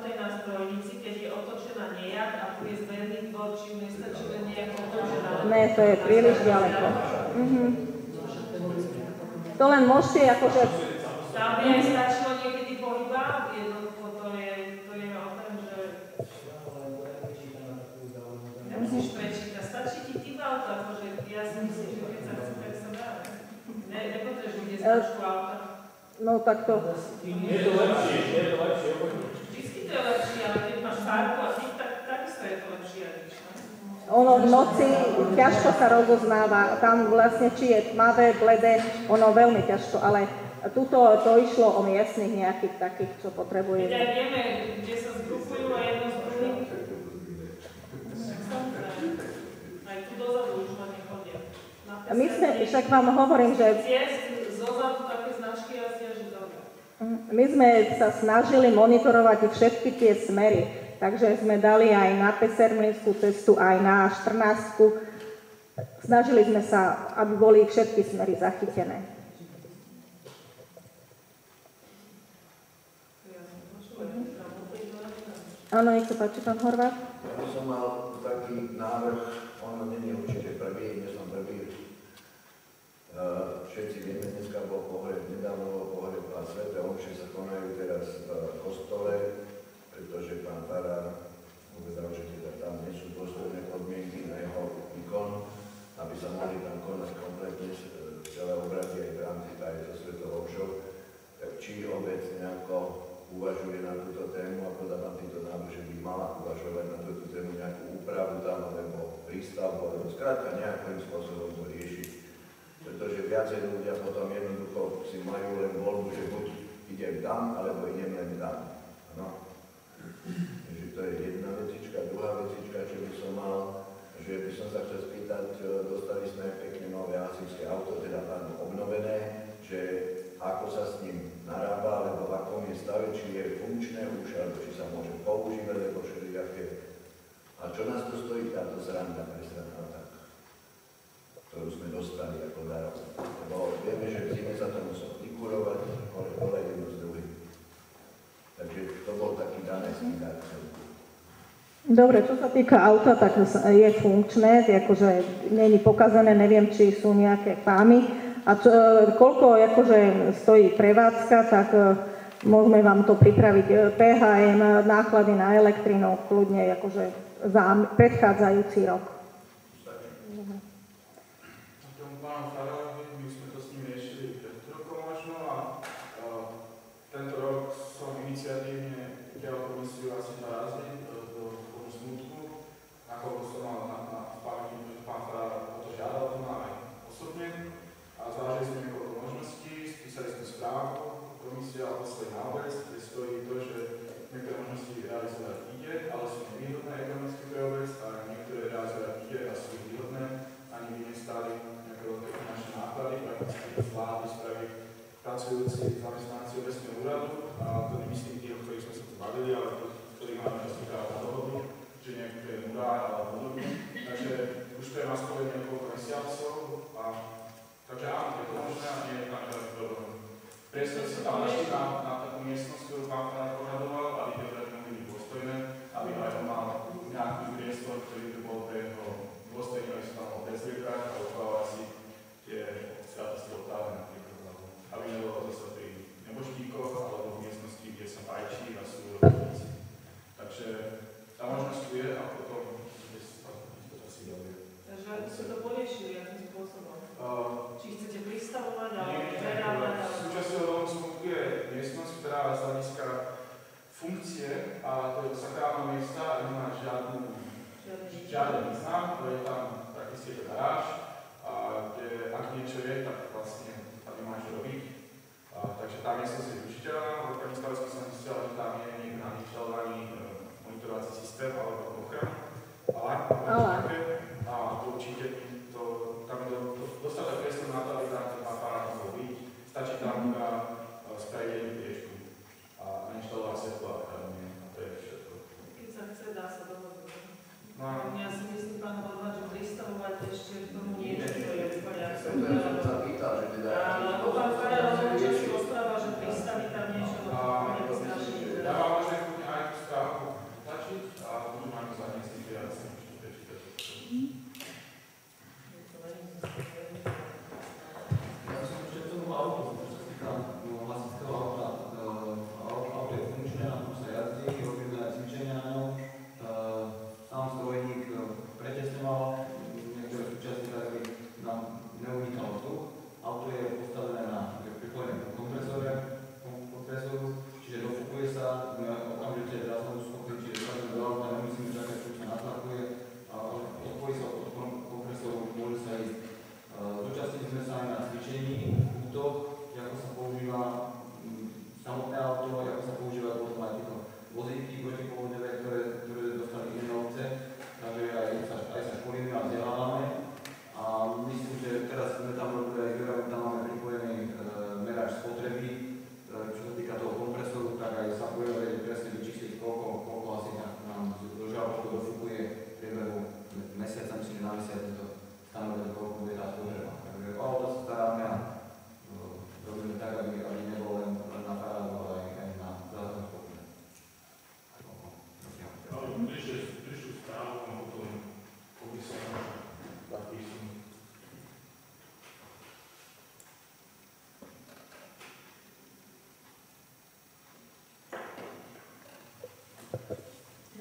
S5: Tej na strojnici, keď je otočená nejak a tu je zberný dvor, či mu nestačí len nejak otočená.
S1: Ne, to je príliš ďaleko. Uh-huh. To len môžete akože...
S5: Tam by aj stačilo niekedy pohybá, jednoducho to je, to je o tom, že... Nemusíš prečítať, stačí ti tým auto, akože ja si myslím, že keď sa chce, tak sa dá. Ne, nepotrebuješ vidieť značku auta.
S1: No tak to...
S3: Je to lepšie, je to lepšie.
S5: Vždycky to je lepšie, ale keď máš farbu a ty, tak takisto je to lepšie.
S1: Ono v noci ťažko sa rozoznáva, tam vlastne či je tmavé, bledé, ono veľmi ťažko, ale Tuto to išlo o miestnych nejakých takých, čo potrebuje.
S5: Keď aj vieme, kde sa zgrupujú a jedno z druhým. Aj tu dozadu už ma nechodia.
S1: My sme, však vám hovorím, že...
S5: Zozadu také značky.
S1: Mhm. My sme sa snažili monitorovať všetky tie smery, takže sme dali aj na Pesermlinskú cestu, aj na 14. Snažili sme sa, aby boli všetky smery zachytené. Áno, nech sa páči, pán Horvát.
S6: Ja by som mal taký návrh, ono není určite prvý, nie som prvý. Všetci kostole, pretože pán Farár povedal, že teda tam nie sú dôstojné podmienky na jeho ikon, aby sa mohli tam konať kompletne e, celé obraty aj v rámci aj so Svetou Omšou. Tak či obec nejako uvažuje na túto tému a podľa vám týto návrh, že by mala uvažovať na túto tému nejakú úpravu tam, alebo prístavbu, alebo skrátka nejakým spôsobom to riešiť. Pretože viacej ľudia potom jednoducho si majú len voľbu, že buď idem tam, alebo idem len tam. No. Takže to je jedna vecička. Druhá vecička, či by som mal, že by som sa chcel spýtať, e, dostali sme pekne nové azijské auto, teda pardon, obnovené, že ako sa s ním narába, alebo v akom je stave, či je funkčné už, alebo či sa môže používať, alebo všelijaké. A čo nás to stojí táto sranda, presranda tak, ktorú sme dostali ako darom? Lebo vieme, že v zime sa to muselo vykurovať, hore dole jedno Takže to bol taký danajský darček.
S3: Dobre, čo sa týka auta, tak je funkčné, akože není pokazané, neviem, či sú nejaké pámy. A čo, koľko akože stojí prevádzka, tak e, môžeme vám to pripraviť. E, PHM, náklady na elektrinu, kľudne akože za predchádzajúci rok.
S7: Christian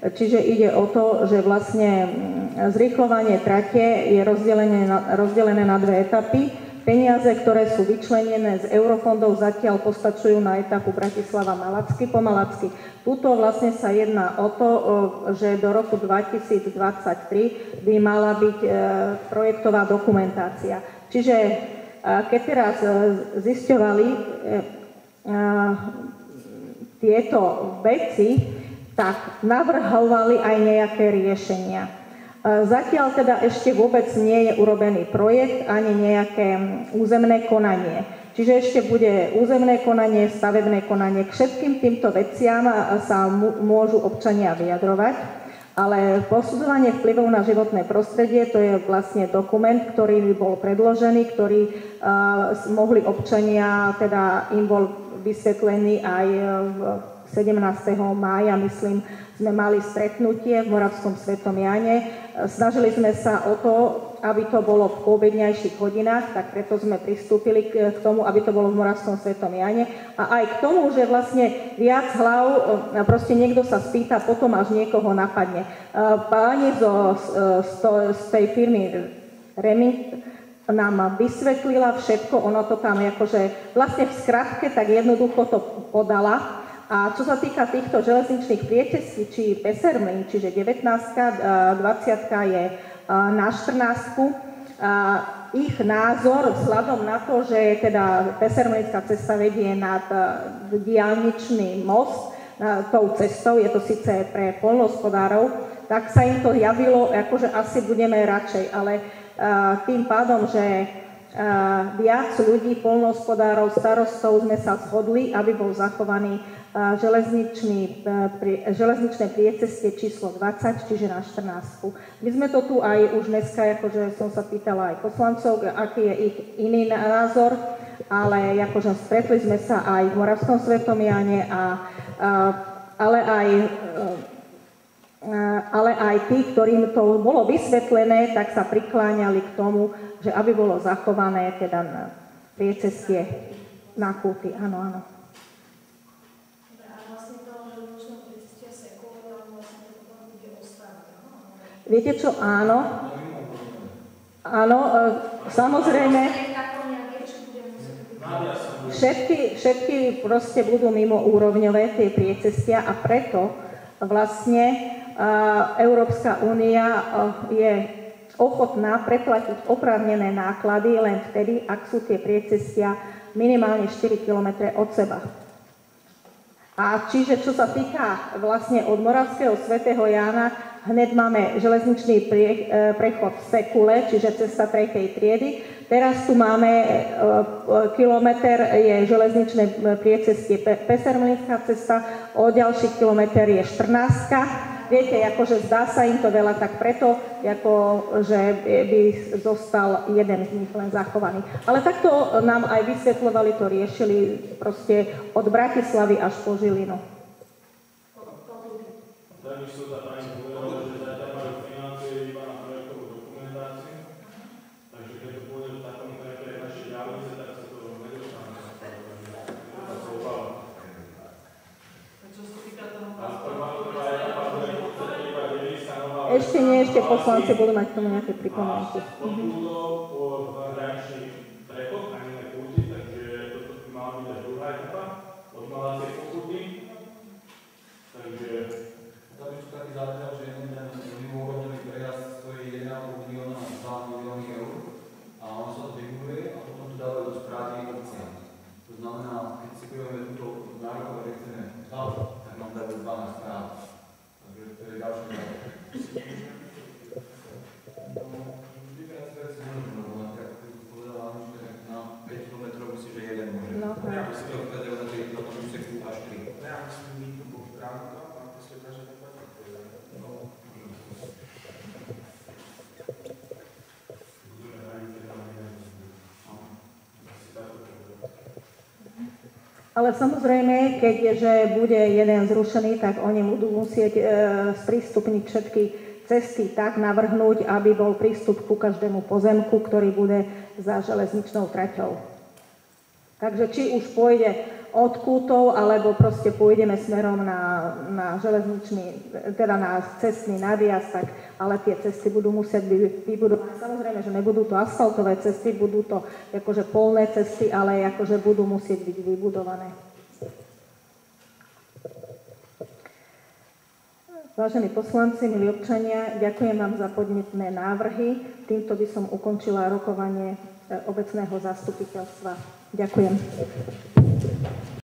S7: Čiže
S1: ide o to, že vlastne mm, zrýchlovanie trate je rozdelené na, rozdelené na dve etapy. Peniaze, ktoré sú vyčlenené z eurofondov, zatiaľ postačujú na etapu Bratislava-Malacky po Malacky. Tuto vlastne sa jedná o to, že do roku 2023 by mala byť e, projektová dokumentácia. Čiže e, keď teraz e, zisťovali tieto veci, tak navrhovali aj nejaké riešenia. E, Zatiaľ teda ešte vôbec nie je urobený projekt ani nejaké územné konanie. Čiže ešte bude územné konanie, stavebné konanie. K všetkým týmto veciam e, sa môžu občania vyjadrovať, ale posudzovanie vplyvov na životné prostredie to je vlastne dokument, ktorý bol predložený, ktorý s- mohli občania, teda im bol vysvetlený aj v 17. mája, myslím, sme mali stretnutie v Moravskom Svetom Jane. E, Snažili sme sa o to, aby to bolo v poobedňajších hodinách, tak preto sme pristúpili k, tomu, aby to bolo v Moravskom Svetom Jane. A aj k tomu, že vlastne viac hlav, e, proste niekto sa spýta, potom až niekoho napadne. E, Páni zo, z, to- z tej firmy Reming nám vysvetlila všetko, ono to tam akože vlastne v skratke tak jednoducho to podala. A čo sa týka týchto železničných prietesí, či Pesermlin, čiže 19, a 20 je a, na 14, a ich názor vzhľadom na to, že teda Pesermlinská cesta vedie nad diálničný most, tou cestou, je to síce pre polnohospodárov, tak sa im to javilo, akože asi budeme radšej, ale tým pádom, že viac ľudí, polnohospodárov, starostov sme sa zhodli, aby bol zachovaný železničný, pri, železničné priecestie číslo 20, čiže na 14. My sme to tu aj už dneska, akože som sa pýtala aj poslancov, aký je ich iný názor, ale akože stretli sme sa aj v Moravskom svetom Jane, a, a, ale aj e, ale aj tí, ktorým to bolo vysvetlené, tak sa prikláňali k tomu, že aby bolo zachované teda priecestie na kúty. Áno, áno.
S8: Dobre, A vlastne to železničné priecestie sekúru, tam vlastne to potom bude ostávať, áno?
S1: Viete čo? Áno. Áno, e, samozrejme, všetky, všetky proste budú mimo úrovňové tie priecestia a preto vlastne e, Európska únia e, je ochotná preplatiť oprávnené náklady len vtedy, ak sú tie priecestia minimálne 4 km od seba. A čiže čo sa týka vlastne od Moravského svätého Jána, hneď máme železničný e, prechod v Sekule, čiže cesta 3. triedy. Teraz tu máme e, e, kilometr je železničné priecestie Pe- Pesermlinská cesta, o ďalší kilometr je 14. Viete, akože zdá sa im to veľa, tak preto, ako, že by zostal jeden z nich len zachovaný. Ale takto nám aj vysvetľovali, to riešili proste od Bratislavy až po Žilinu.
S3: Povedala, že zatiaľ majú financie iba na projektovú dokumentáciu, takže keď to pôjde v takom tempe našej diálnice, tak sa to nedostane. Takže to sa obávam.
S5: Čo sa týka toho
S3: A prvá prvá etapa bude v podstate iba devísa nová.
S1: Ešte poslanci budú mať k tomu nejaké pripomienky.
S3: A od budov po hraničný prechod na iné púti, takže toto by mala byť až druhá etapa, od Malácie po Kuty. Takže
S7: Tam je ešte taký základ, že jeden ten mimoúrovňový prejazd stojí 1,5 milióna až 2 milióny eur a ono sa to vybuduje a potom to dávajú do správy obciam. To znamená, keď si budeme túto nárokové, že chceme dať, tak nám dajú 12 správ. Takže to je ďalší návrh. Vždy viac vecí môžeme, lebo napríklad, ako tu povedala Anička, tak na 5 km myslím, že jeden môže.
S1: No,
S7: Ja si to povedal na tej- na tom úseku až 3.
S3: ja myslím, že to bol stránka, tam proste
S1: Ale samozrejme, keďže bude jeden zrušený, tak oni budú musieť e, sprístupniť všetky cesty tak navrhnúť, aby bol prístup ku každému pozemku, ktorý bude za železničnou traťou. Takže či už pôjde od kútov, alebo proste pôjdeme smerom na, na železničný, teda na cestný nadjazd, tak, ale tie cesty budú musieť byť vybudované. Samozrejme, že nebudú to asfaltové cesty, budú to akože polné cesty, ale akože budú musieť byť vybudované. Vážení poslanci, milí občania, ďakujem vám za podnetné návrhy. Týmto by som ukončila rokovanie e, obecného zastupiteľstva. Ďakujem. Thank you.